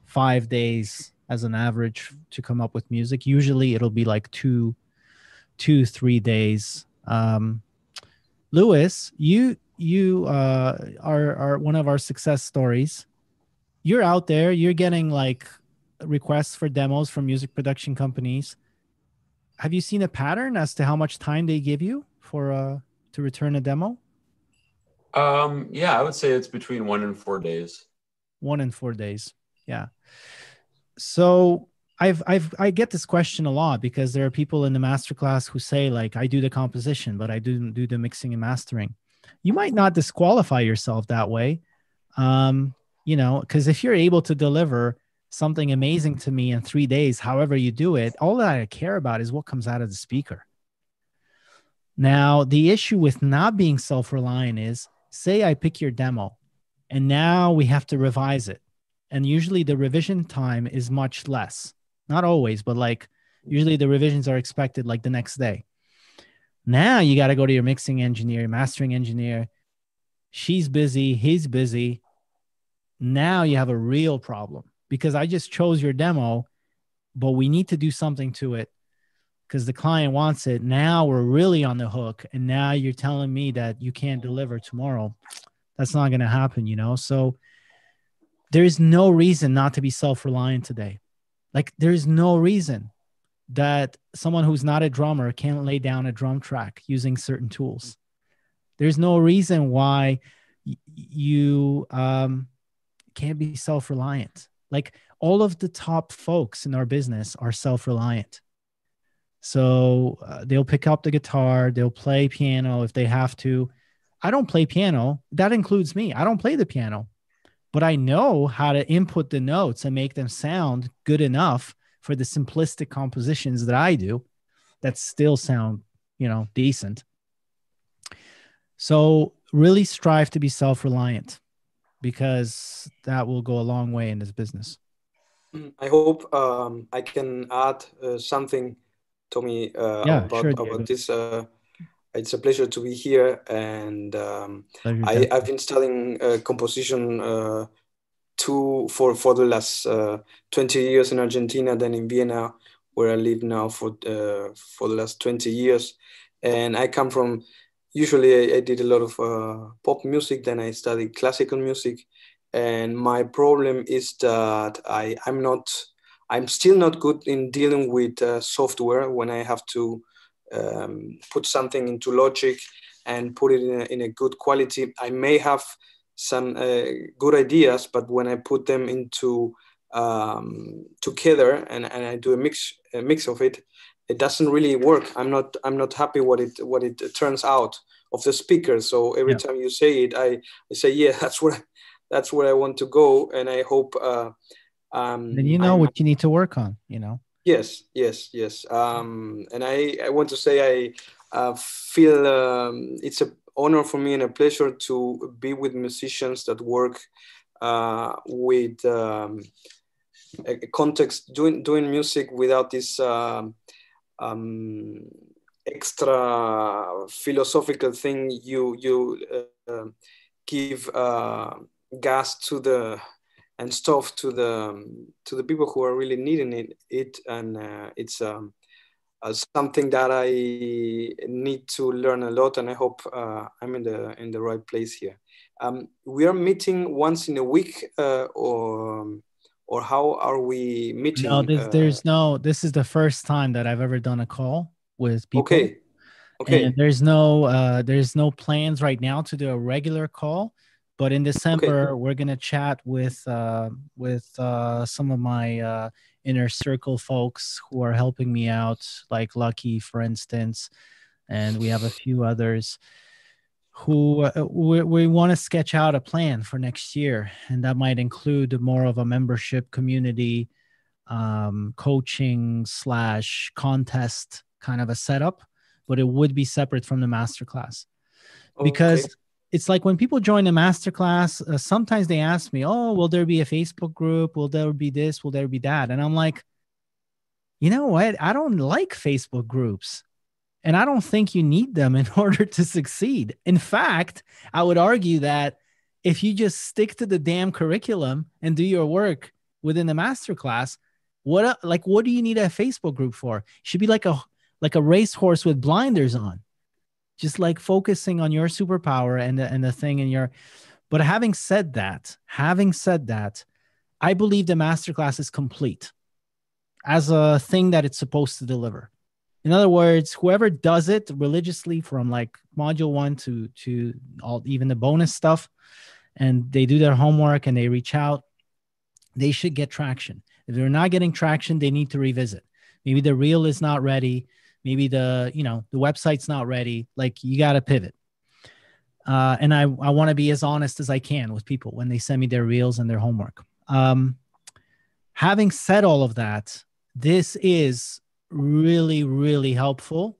five days as an average to come up with music. Usually, it'll be like two, two, three days. Um, Lewis, you you uh, are are one of our success stories. You're out there. You're getting like requests for demos from music production companies. Have you seen a pattern as to how much time they give you for uh, to return a demo? Um, yeah, I would say it's between one and four days. one and four days yeah so i've i've i get this question a lot because there are people in the masterclass who say like i do the composition but i didn't do the mixing and mastering you might not disqualify yourself that way um you know because if you're able to deliver something amazing to me in three days however you do it all that i care about is what comes out of the speaker. Now the issue with not being self-reliant is say i pick your demo and now we have to revise it. And usually the revision time is much less. Not always but like usually the revisions are expected like the next day. Now you got to go to your mixing engineer mastering engineer. She's busy he's busy now you have a real problem because i just chose your demo but we need to do something to it because the client wants it. Now we're really on the hook and now you're telling me that you can't deliver tomorrow. That's not going to happen you know? So there is no reason not to be self-reliant today. Like there's no reason that someone who's not a drummer can't lay down a drum track using certain tools. There's no reason why you um, can't be self-reliant. Like all of the top folks in our business are self-reliant. So uh, they'll pick up the guitar they'll play piano if they have to. I don't play piano. That includes me. I don't play the piano. But I know how to input the notes and make them sound good enough for the simplistic compositions that I do that still sound, you know, decent. So really strive to be self-reliant because that will go a long way in this business. I hope um, I can add uh, something, Tommy, uh, Yeah, about, sure, about this. Uh, it's a pleasure to be here, and um, I, I've been studying uh, composition uh, two for for the last uh, 20 years in Argentina, then in Vienna, where I live now for uh, for the last 20 years, and I come from usually I, I, did a lot of uh, pop music. Then I studied classical music, and my problem is that I I'm not I'm still not good in dealing with uh, software when I have to um, put something into Logic and put it in a, in a good quality. I may have some uh, good ideas, but when I put them into um, together and, and I do a mix a mix of it, it doesn't really work. I'm not I'm not happy what it what it turns out of the speaker. So every yeah. time you say it, I, I say yeah, that's where that's where I want to go, and I hope. Uh, um, then you know I'm, what you need to work on. You know. Yes, yes, yes. Um, and I I want to say I uh, feel um, it's a honor for me and a pleasure to be with musicians that work uh, with um, a context doing doing music without this uh, um, extra philosophical thing you you uh, give uh, gas to the and stuff to the to the people who are really needing it it and uh, it's um, uh, something that I need to learn a lot, and I hope uh, I'm in the in the right place here. Um, we are meeting once in a week, uh, or or how are we meeting? No, there's, there's no. This is the first time that I've ever done a call with people. Okay. Okay. And there's no uh, there's no plans right now to do a regular call, but in December okay. we're gonna chat with uh, with uh, some of my uh, inner circle folks who are helping me out, like Lucky, for instance, and we have a few others who uh, we, we want to sketch out a plan for next year, and that might include more of a membership community, um, coaching slash contest kind of a setup, but it would be separate from the masterclass because. It's like when people join a masterclass, uh, sometimes they ask me, "Oh, will there be a Facebook group? Will there be this? Will there be that?" And I'm like, "You know what? I don't like Facebook groups." And I don't think you need them in order to succeed. In fact, I would argue that if you just stick to the damn curriculum and do your work within the masterclass, what uh, like what do you need a Facebook group for? It should be like a like a racehorse with blinders on just like focusing on your superpower and the, and the thing in your but having said that having said that i believe the masterclass is complete as a thing that it's supposed to deliver in other words whoever does it religiously from like module one to to all even the bonus stuff and they do their homework and they reach out they should get traction. If they're not getting traction they need to revisit. Maybe the reel is not ready. Maybe the you know the website's not ready. Like you got to pivot. Uh, and i i want to be as honest as i can with people when they send me their reels and their homework. Um, having said all of that this is really really helpful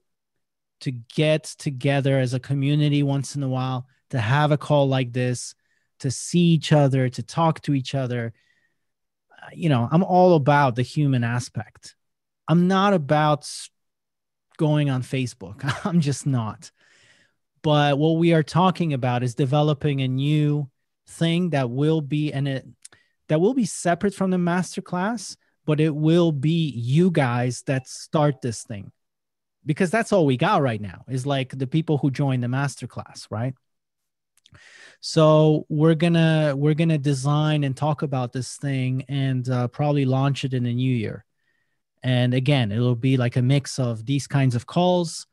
to get together as a community once in a while to have a call like this to see each other to talk to each other uh, you know i'm all about the human aspect i'm not about going on Facebook. I'm just not. But what we are talking about is developing a new thing that will be and it that will be separate from the masterclass, but it will be you guys that start this thing. Because that's all we got right now is like the people who join the masterclass, right? So we're gonna we're gonna design and talk about this thing and uh, probably launch it in the new year. And again, it'll be like a mix of these kinds of calls,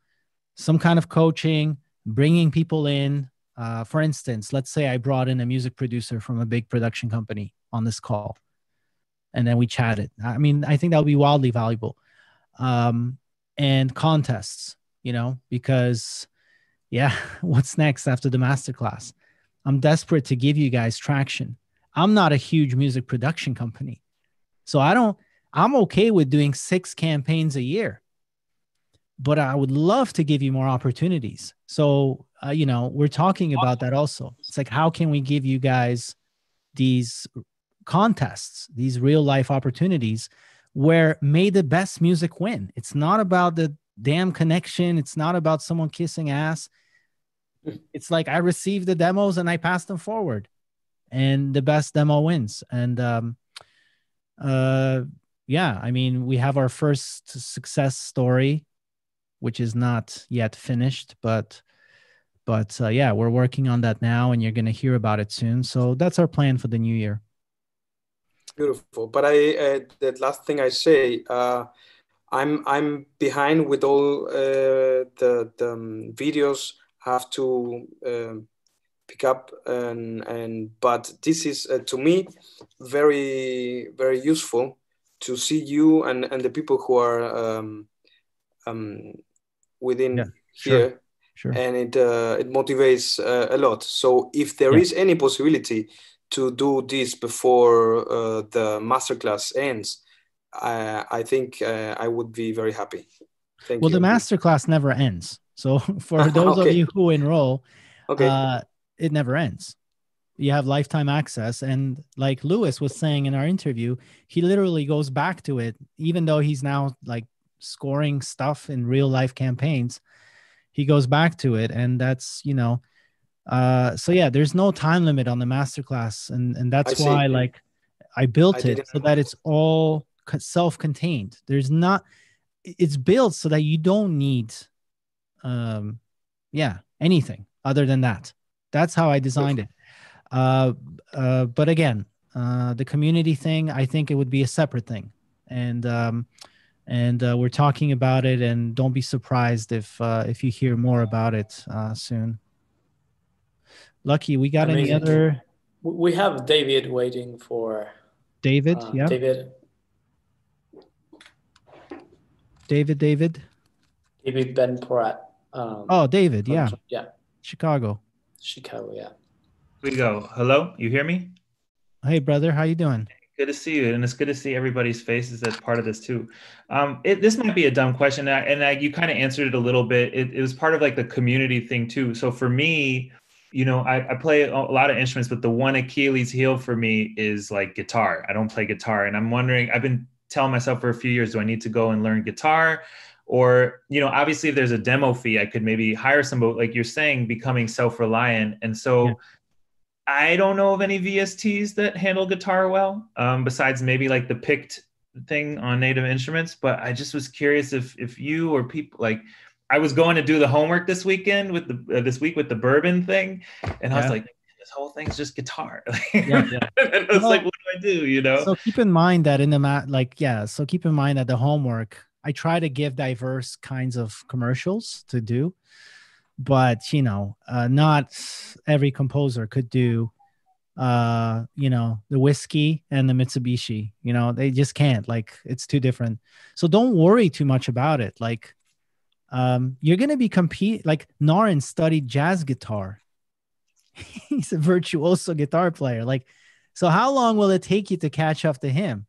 some kind of coaching, bringing people in. Uh, for instance, let's say I brought in a music producer from a big production company on this call, and then we chatted. I mean, I think that would be wildly valuable. Um, and contests, you know, because yeah, what's next after the masterclass? I'm desperate to give you guys traction. I'm not a huge music production company. So I don't I'm okay with doing six campaigns a year, but I would love to give you more opportunities. So, uh, you know, we're talking about that also. It's like, how can we give you guys these contests, these real life opportunities where may the best music win? It's not about the damn connection, it's not about someone kissing ass. It's like I received the demos and I passed them forward, and the best demo wins. And um, uh, yeah, I mean, we have our first success story, which is not yet finished, but but uh, yeah, we're working on that now, and you're gonna hear about it soon. So that's our plan for the new year. Beautiful. But I, uh, the last thing I say, uh, I'm I'm behind with all uh, the the um, videos. Have to um, pick up and and but this is uh, to me very very useful to see you and and the people who are um, um, within Yeah, here sure, sure. and it uh, it motivates uh, a lot so if there is Yeah. any possibility to do this before uh, the masterclass ends I, I think uh, I would be very happy thank you. well, you the master class never ends. So for those of you who enroll, Okay. uh, it never ends. You have lifetime access, and like Lewis was saying in our interview, he literally goes back to it, even though he's now like scoring stuff in real life campaigns. He goes back to it, and that's you know, uh, so yeah, there's no time limit on the masterclass, and and that's I see. why like I built I it so that it's all self-contained. There's not it's built so that you don't need um yeah anything other than that that's how i designed it uh uh but again uh the community thing i think it would be a separate thing and um and uh, we're talking about it and don't be surprised if uh if you hear more about it uh soon lucky we got any other We have David waiting for david uh, yeah David. david david David Ben Porat. Um, oh david yeah yeah, chicago Chicago. Yeah. we go. Hello, you hear me? hey brother how you doing Good to see you, and it's good to see everybody's faces that's part of this too. Um, it, this might be a dumb question, and, I, and I, you kind of answered it a little bit. It, it was part of like the community thing too. So for me, you know, I, I play a lot of instruments, but the one Achilles heel for me is like guitar. I don't play guitar, and I'm wondering. I've been telling myself for a few years, do I need to go and learn guitar? Or, you know, obviously, if there's a demo fee, I could maybe hire somebody, like you're saying, becoming self reliant. And so I don't know of any VSTs that handle guitar well, um, besides maybe like the picked thing on native instruments. But I just was curious if if you or people like I was going to do the homework this weekend with the uh, this week with the bourbon thing, and I was like, this whole thing's just guitar. yeah, yeah. and I was Well, like, what do I do? You know? So keep in mind that in the mat, like yeah. So keep in mind that the homework, I try to give diverse kinds of commercials to do, but you know, uh, not every composer could do, uh, you know, the whiskey and the Mitsubishi. You know, they just can't. Like it's too different. So don't worry too much about it. Like, um, you're gonna be compete. Like Narin studied jazz guitar. He's a virtuoso guitar player. Like, so how long will it take you to catch up to him?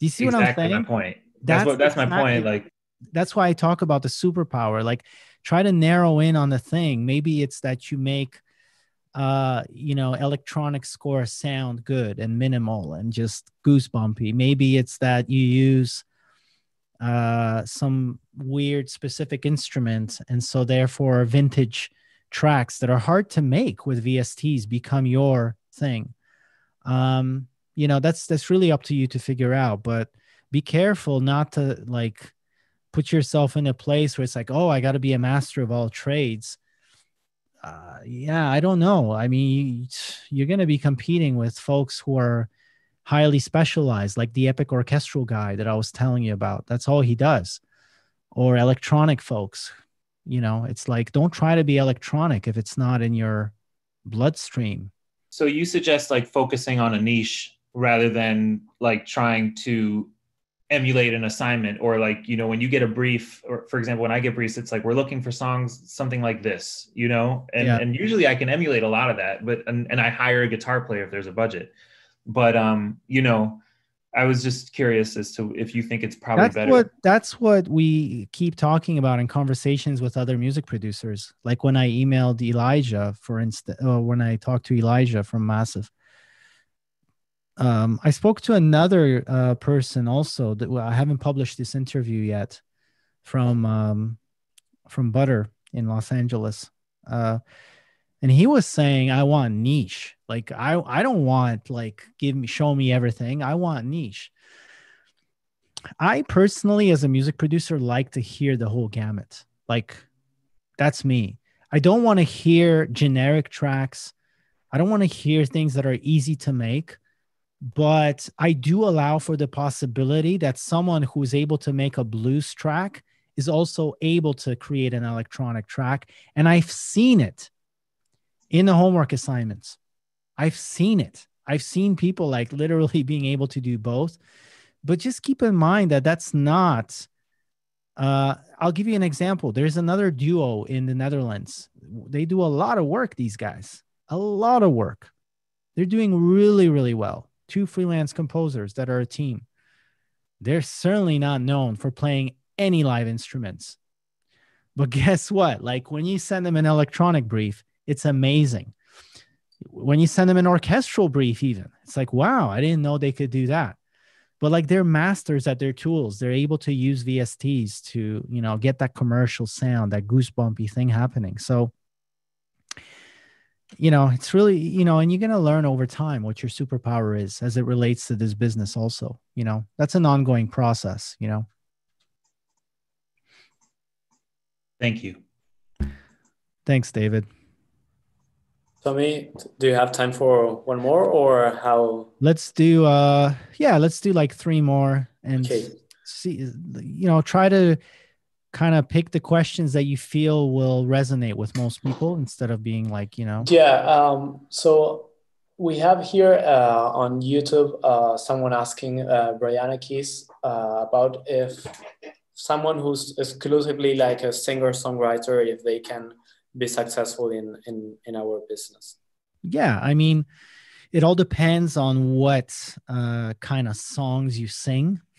Do you see what I'm exactly saying? my point. That's, what that's my point. exactly- Like that's why I talk about the superpower. Like try to narrow in on the thing. Maybe it's that you make uh you know electronic score sound good and minimal and just goosebumpy. Maybe it's that you use uh some weird specific instrument and so therefore vintage tracks that are hard to make with VSTs become your thing. Um you know that's that's really up to you to figure out but be careful not to like put yourself in a place where it's like oh i got to be a master of all trades uh, yeah i don't know i mean you're going to be competing with folks who are highly specialized like the epic orchestral guy that i was telling you about. That's all he does. Or electronic folks. You know it's like don't try to be electronic if it's not in your bloodstream. So you suggest like focusing on a niche rather than like trying to emulate an assignment or like you know when you get a brief or for example when i get briefs it's like we're looking for songs something like this you know? And Yeah. and usually i can emulate a lot of that but and, and i hire a guitar player if there's a budget but um you know i was just curious as to if you think it's probably that's better. what that's what we keep talking about in conversations with other music producers. Like when i emailed elijah for instance or when i talked to elijah from massive um, i spoke to another uh, person also that well, i haven't published this interview yet from um, from butter in los angeles. Uh, and he was saying i want niche like i i don't want like give me show me everything i want niche I personally, as a music producer, like to hear the whole gamut. Like, that's me. I don't want to hear generic tracks. I don't want to hear things that are easy to make, but I do allow for the possibility that someone who is able to make a blues track is also able to create an electronic track. And I've seen it in the homework assignments. I've seen it. I've seen people like literally being able to do both. But just keep in mind that that's not. Uh, I'll give you an example. There's another duo in the Netherlands. They do a lot of work, these guys, a lot of work. They're doing really, really well. Two freelance composers that are a team. They're certainly not known for playing any live instruments. But guess what? Like when you send them an electronic brief, it's amazing. When you send them an orchestral brief, even, it's like, wow, I didn't know they could do that. But like they're masters at their tools. They're able to use VSTs to, you know, get that commercial sound, that goosebumpy thing happening. So, you know, it's really, you know, and you're going to learn over time what your superpower is as it relates to this business, also. You know, that's an ongoing process, you know. Thank you. Thanks, David. Tommy, do you have time for one more or how? Let's do, uh, yeah, let's do like three more and Okay. see, you know, try to kind of pick the questions that you feel will resonate with most people instead of being like, you know, Yeah. Um, so we have here uh, on YouTube uh, someone asking uh, Brianna Keys uh, about if someone who's exclusively like a singer songwriter, if they can be successful in in in our business. yeah i mean it all depends on what uh, kind of songs you sing.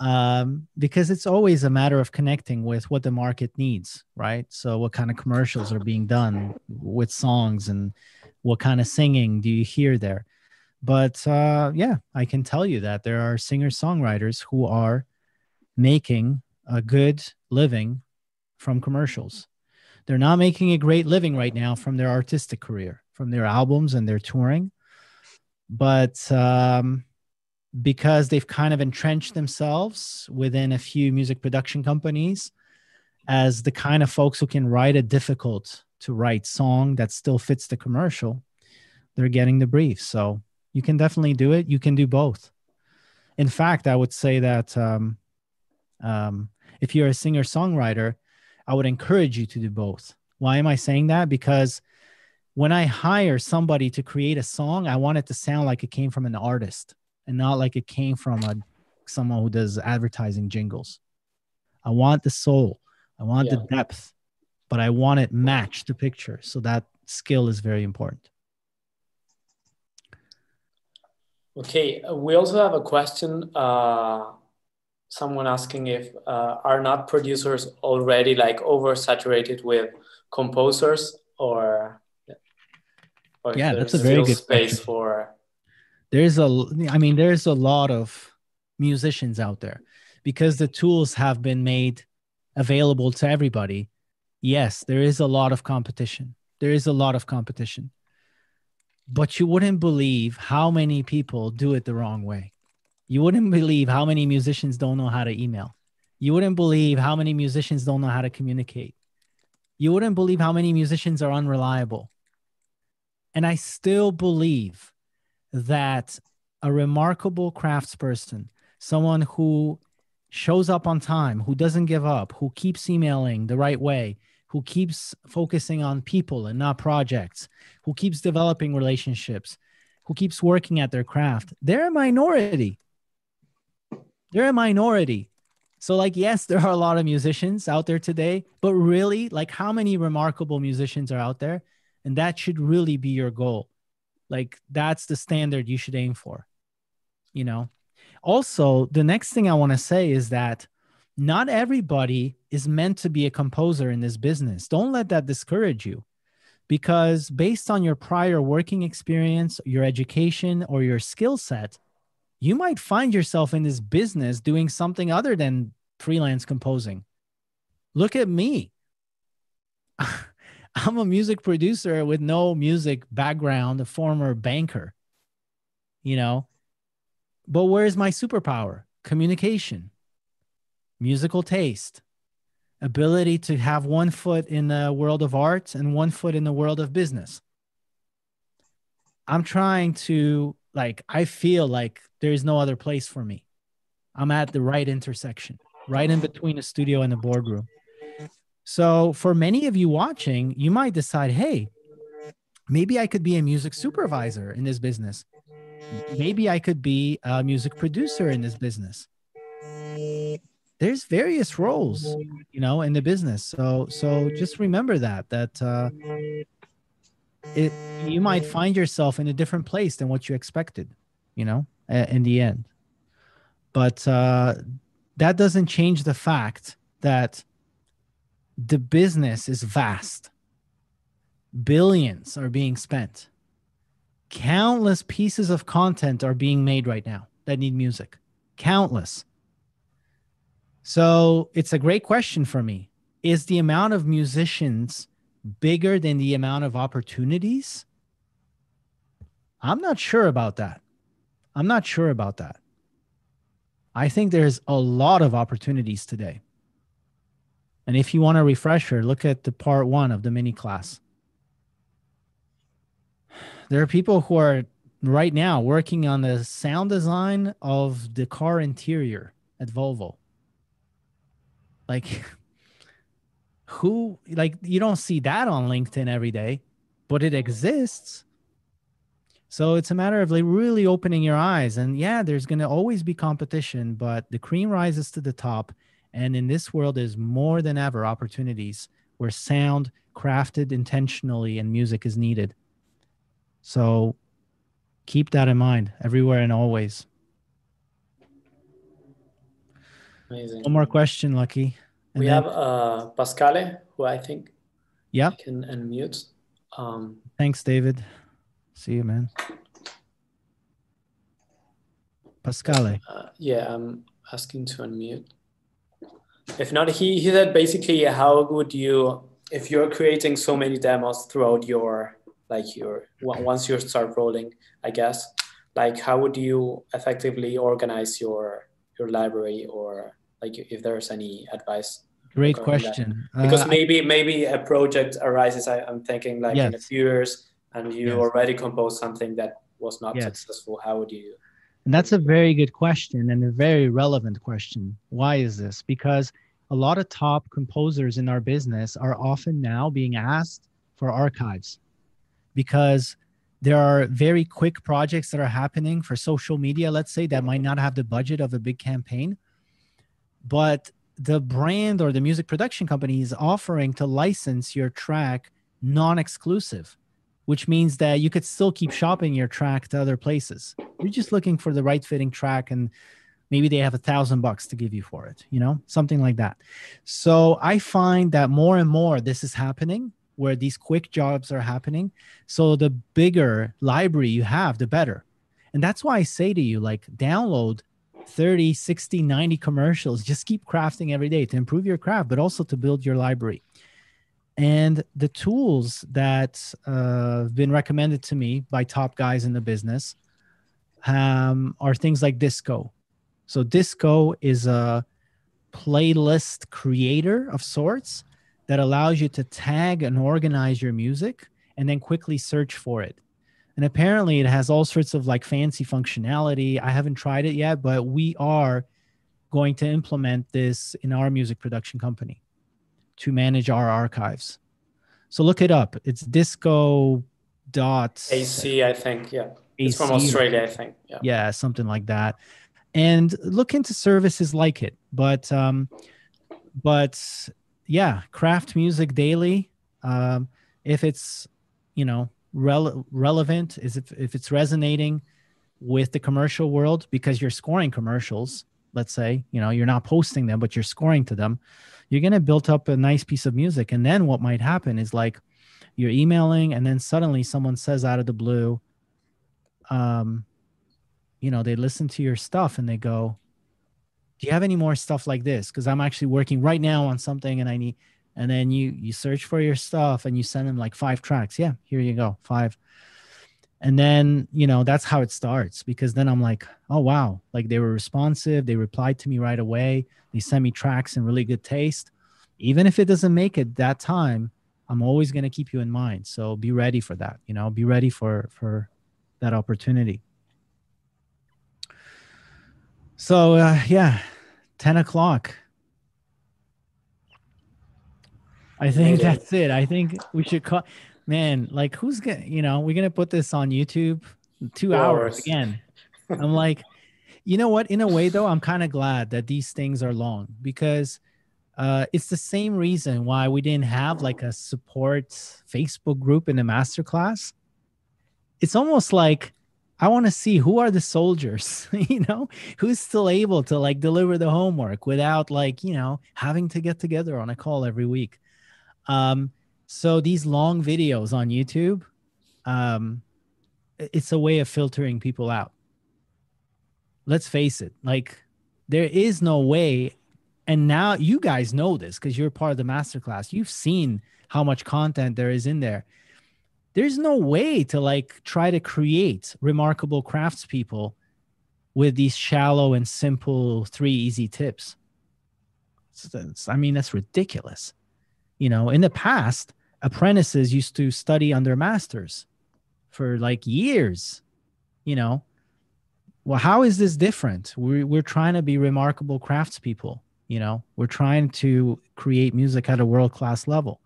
Um, because it's always a matter of connecting with what the market needs right? So what kind of commercials are being done with songs and what kind of singing do you hear there? But uh, yeah i can tell you that there are singer songwriters who are making a good living from commercials they're not making a great living right now from their artistic career, from their albums and their touring. But um, because they've kind of entrenched themselves within a few music production companies as the kind of folks who can write a difficult to write song that still fits the commercial, they're getting the brief. So you can definitely do it. You can do both. In fact, I would say that um, um, if you're a singer songwriter, I would encourage you to do both. Why am I saying that? Because when I hire somebody to create a song, I want it to sound like it came from an artist and not like it came from a someone who does advertising jingles. I want the soul, I want the depth, but I want it matched the picture. So that skill is very important. Okay, uh, we also have a question. Uh, someone asking if uh, are not producers already like oversaturated with composers or, or Yeah, that's a very good space question. for there's a i mean there's a lot of musicians out there. Because the tools have been made available to everybody yes there is a lot of competition. There is a lot of competition. But you wouldn't believe how many people do it the wrong way you wouldn't believe how many musicians don't know how to email. You wouldn't believe how many musicians don't know how to communicate. You wouldn't believe how many musicians are unreliable. And i still believe that a remarkable craftsperson, someone who shows up on time, who doesn't give up, who keeps emailing the right way, who keeps focusing on people and not projects, who keeps developing relationships, who keeps working at their craft, they're a minority. They're a minority. So, like, yes, there are a lot of musicians out there today, but really, like, how many remarkable musicians are out there? And that should really be your goal like that's the standard you should aim for you know also the next thing i want to say is that not everybody is meant to be a composer in this business don't let that discourage you because based on your prior working experience your education or your skill set you might find yourself in this business doing something other than freelance composing look at me I'm a music producer with no music background, a former banker, you know. But where's my superpower? Communication, musical taste. ability to have one foot in the world of art and one foot in the world of business. I'm trying to like I feel like there is no other place for me. I'm at the right intersection, right in between a studio and a boardroom. So for many of you watching, you might decide, hey, maybe I could be a music supervisor in this business. Maybe I could be a music producer in this business. There's various roles, you know, in the business. So so just remember that that uh it you might find yourself in a different place than what you expected, you know, in the end. But uh that doesn't change the fact that the business is vast. Billions are being spent. Countless pieces of content are being made right now that need music. Countless. So it's a great question for me. Is the amount of musicians bigger than the amount of opportunities? I'm not sure about that. I'm not sure about that. I think there's a lot of opportunities today. And if you want a refresher, look at the part one of the mini class. There are people who are right now working on the sound design of the car interior at Volvo. Like, who, like, you don't see that on LinkedIn every day, but it exists. So it's a matter of like really opening your eyes. And yeah, there's going to always be competition, but the cream rises to the top and in this world, there's more than ever opportunities where sound crafted intentionally and music is needed. So keep that in mind everywhere and always. Amazing. One more question, Lucky. And we then, have uh, Pascale, who I think yeah can unmute. Um, Thanks, David. See you, man. Pascale. Uh, yeah, I'm asking to unmute. If not, he, he said basically how would you, if you're creating so many demos throughout your, like your, once you start rolling, I guess, like how would you effectively organize your, your library or like if there's any advice? Great question. Because uh, maybe, maybe a project arises, I, am thinking like yes. in a few years and you yes. already composed something that was not yes. successful. How would you? And that's a very good question and a very relevant question. Why is this? Because a lot of top composers in our business are often now being asked for archives because there are very quick projects that are happening for social media, let's say, that might not have the budget of a big campaign. But the brand or the music production company is offering to license your track non exclusive which means that you could still keep shopping your track to other places. You're just looking for the right fitting track and maybe they have a thousand bucks to give you for it, you know, something like that. So I find that more and more this is happening where these quick jobs are happening. So the bigger library you have, the better. And that's why I say to you, like, download 30, 60, 90 commercials. Just keep crafting every day to improve your craft, but also to build your library. And the tools that uh, have been recommended to me by top guys in the business um, are things like Disco. So, Disco is a playlist creator of sorts that allows you to tag and organize your music and then quickly search for it. And apparently, it has all sorts of like fancy functionality. I haven't tried it yet, but we are going to implement this in our music production company to manage our archives. So look it up. It's disco dot AC, I think. Yeah. It's from Australia, I think. Yeah. Yeah, something like that. And look into services like it. But um, but yeah, craft music daily. Um, if it's you know rele- relevant, is if, if it's resonating with the commercial world because you're scoring commercials, let's say, you know, you're not posting them, but you're scoring to them you're going to build up a nice piece of music. And then what might happen is like you're emailing, and then suddenly someone says out of the blue, um, you know, they listen to your stuff and they go, Do you have any more stuff like this? Because I'm actually working right now on something and I need, and then you you search for your stuff and you send them like five tracks. Yeah, here you go, five. And then you know that's how it starts because then i'm like oh wow. Like they were responsive. They replied to me right away. They sent me tracks in really good taste. Even if it doesn't make it that time i'm always going to keep you in mind. So be ready for that you know be ready for for that opportunity. So uh, yeah 10 o'clock i think that's it. I think we should call man like who's gonna you know we're gonna put this on youtube two Two hours hours. again. I'm like you know what? In a way though i'm kind of glad that these things are long because uh, it's the same reason why we didn't have like a support facebook group in the masterclass. It's almost like i want to see who are the soldiers you know? Who's still able to like deliver the homework without like you know having to get together on a call every week um so these long videos on youtube um it's a way of filtering people out. Let's face it like there is no way and now you guys know this because you're part of the masterclass. You've seen how much content there is in there. There's no way to like try to create remarkable craftspeople with these shallow and simple three easy tips. I mean that's ridiculous you know in the past apprentices used to study under masters for like years you know? Well how is this different? We're, we're trying to be remarkable craftspeople you know? We're trying to create music at a world class level.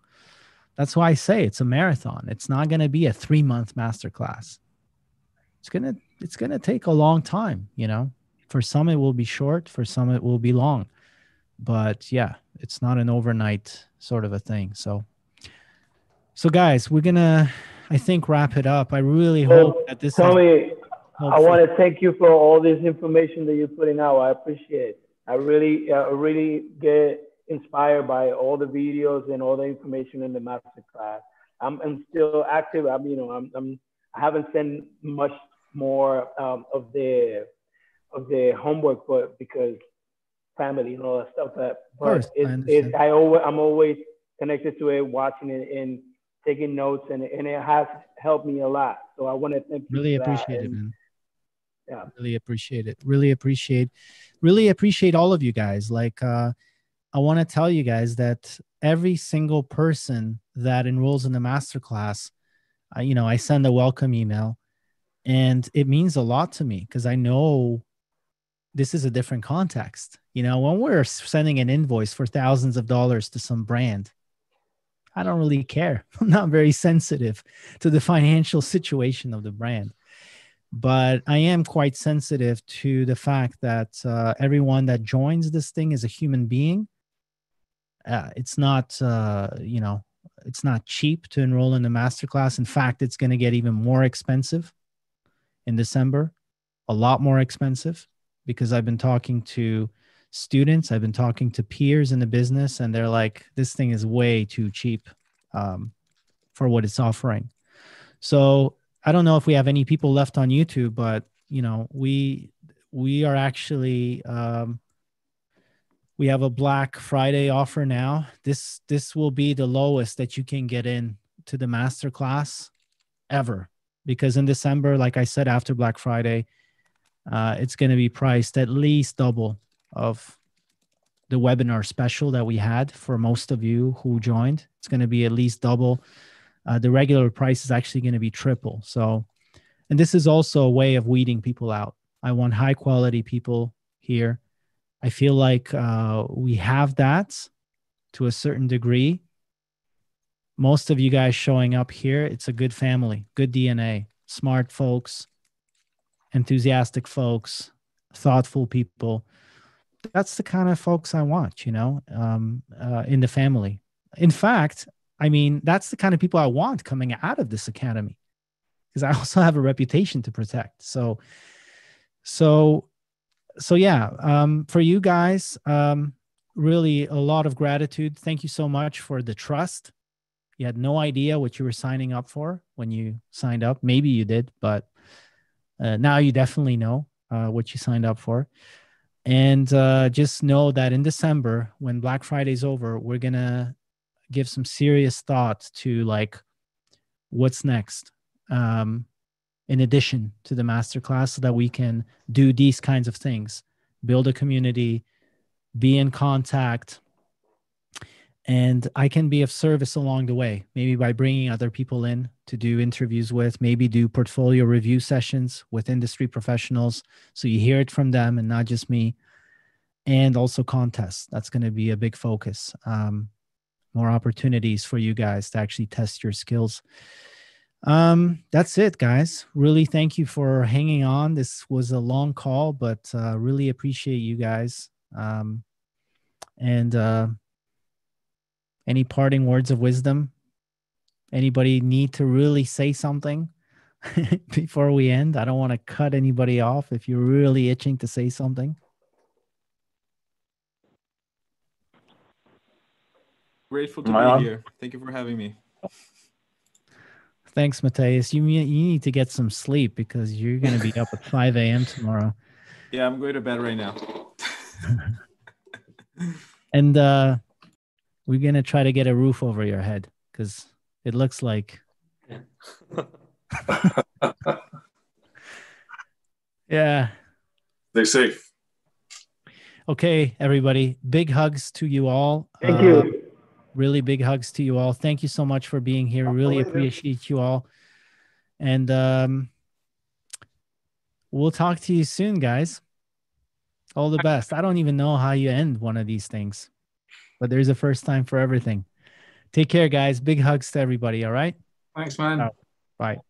That's why i say it's a marathon. It's not going to be a three month master class it's going to it's going to take a long time you know? For some it will be short. For some it will be long. But yeah it's not an overnight sort of a thing so so guys we're gonna i think wrap it up i really hope that this Tommy, I want to thank you for all this information that you're putting out. I appreciate it. I really, uh, really get inspired by all the videos and all the information in the master class. I'm, I'm still active. I'm, you know, I'm, I'm I haven't sent much more um, of the of the homework, but because family and all that stuff. That, but course, I, it, I always, I'm always connected to it, watching it and taking notes, and and it has helped me a lot. So I want to thank you. really appreciate it And, man Yeah. really appreciate it really appreciate really appreciate all of you guys like uh i want to tell you guys that every single person that enrolls in the masterclass uh, you know i send a welcome email and it means a lot to me because i know this is a different context you know when we're sending an invoice for thousands of dollars to some brand i don't really care i'm not very sensitive to the financial situation of the brand but I am quite sensitive to the fact that uh, everyone that joins this thing is a human being. Uh, it's not, uh, you know, it's not cheap to enroll in the masterclass. In fact, it's going to get even more expensive in December, a lot more expensive, because I've been talking to students, I've been talking to peers in the business, and they're like, this thing is way too cheap um, for what it's offering. So I don't know if we have any people left on YouTube, but you know, we we are actually um, we have a Black Friday offer now. This this will be the lowest that you can get in to the master class ever because in December, like I said, after Black Friday, uh, it's going to be priced at least double of the webinar special that we had for most of you who joined. It's going to be at least double uh, the regular price is actually going to be triple. So, and this is also a way of weeding people out. I want high quality people here. I feel like uh, we have that to a certain degree. Most of you guys showing up here, it's a good family, good DNA, smart folks, enthusiastic folks, thoughtful people. That's the kind of folks I want, you know, um, uh, in the family. In fact, I mean, that's the kind of people I want coming out of this academy because I also have a reputation to protect. So, so, so yeah, um, for you guys, um, really a lot of gratitude. Thank you so much for the trust. You had no idea what you were signing up for when you signed up. Maybe you did, but uh, now you definitely know uh, what you signed up for. And uh, just know that in December, when Black Friday's over, we're to give some serious thought to like what's next um, in addition to the masterclass so that we can do these kinds of things. Build a community be in contact and I can be of service along the way, maybe by bringing other people in to do interviews with, maybe do portfolio review sessions with industry professionals. So you hear it from them and not just me. And also contests. That's going to be a big focus. Um, more opportunities for you guys to actually test your skills. Um, that's it, guys. Really thank you for hanging on. This was a long call, but uh, really appreciate you guys. Um, and uh, any parting words of wisdom? Anybody need to really say something before we end? I don't want to cut anybody off if you're really itching to say something. Grateful to Am I be on? here. Thank you for having me. Thanks, Mateus. You you need to get some sleep because you're going to be up at 5 a.m. tomorrow. Yeah, I'm going to bed right now. And uh, we're going to try to get a roof over your head because it looks like. yeah. Stay safe. Okay, everybody. Big hugs to you all. Thank you. Uh, Really big hugs to you all. Thank you so much for being here. Really appreciate you all. And um, we'll talk to you soon, guys. All the best. I don't even know how you end one of these things, but there's a first time for everything. Take care, guys. Big hugs to everybody. All right. Thanks, man. Bye.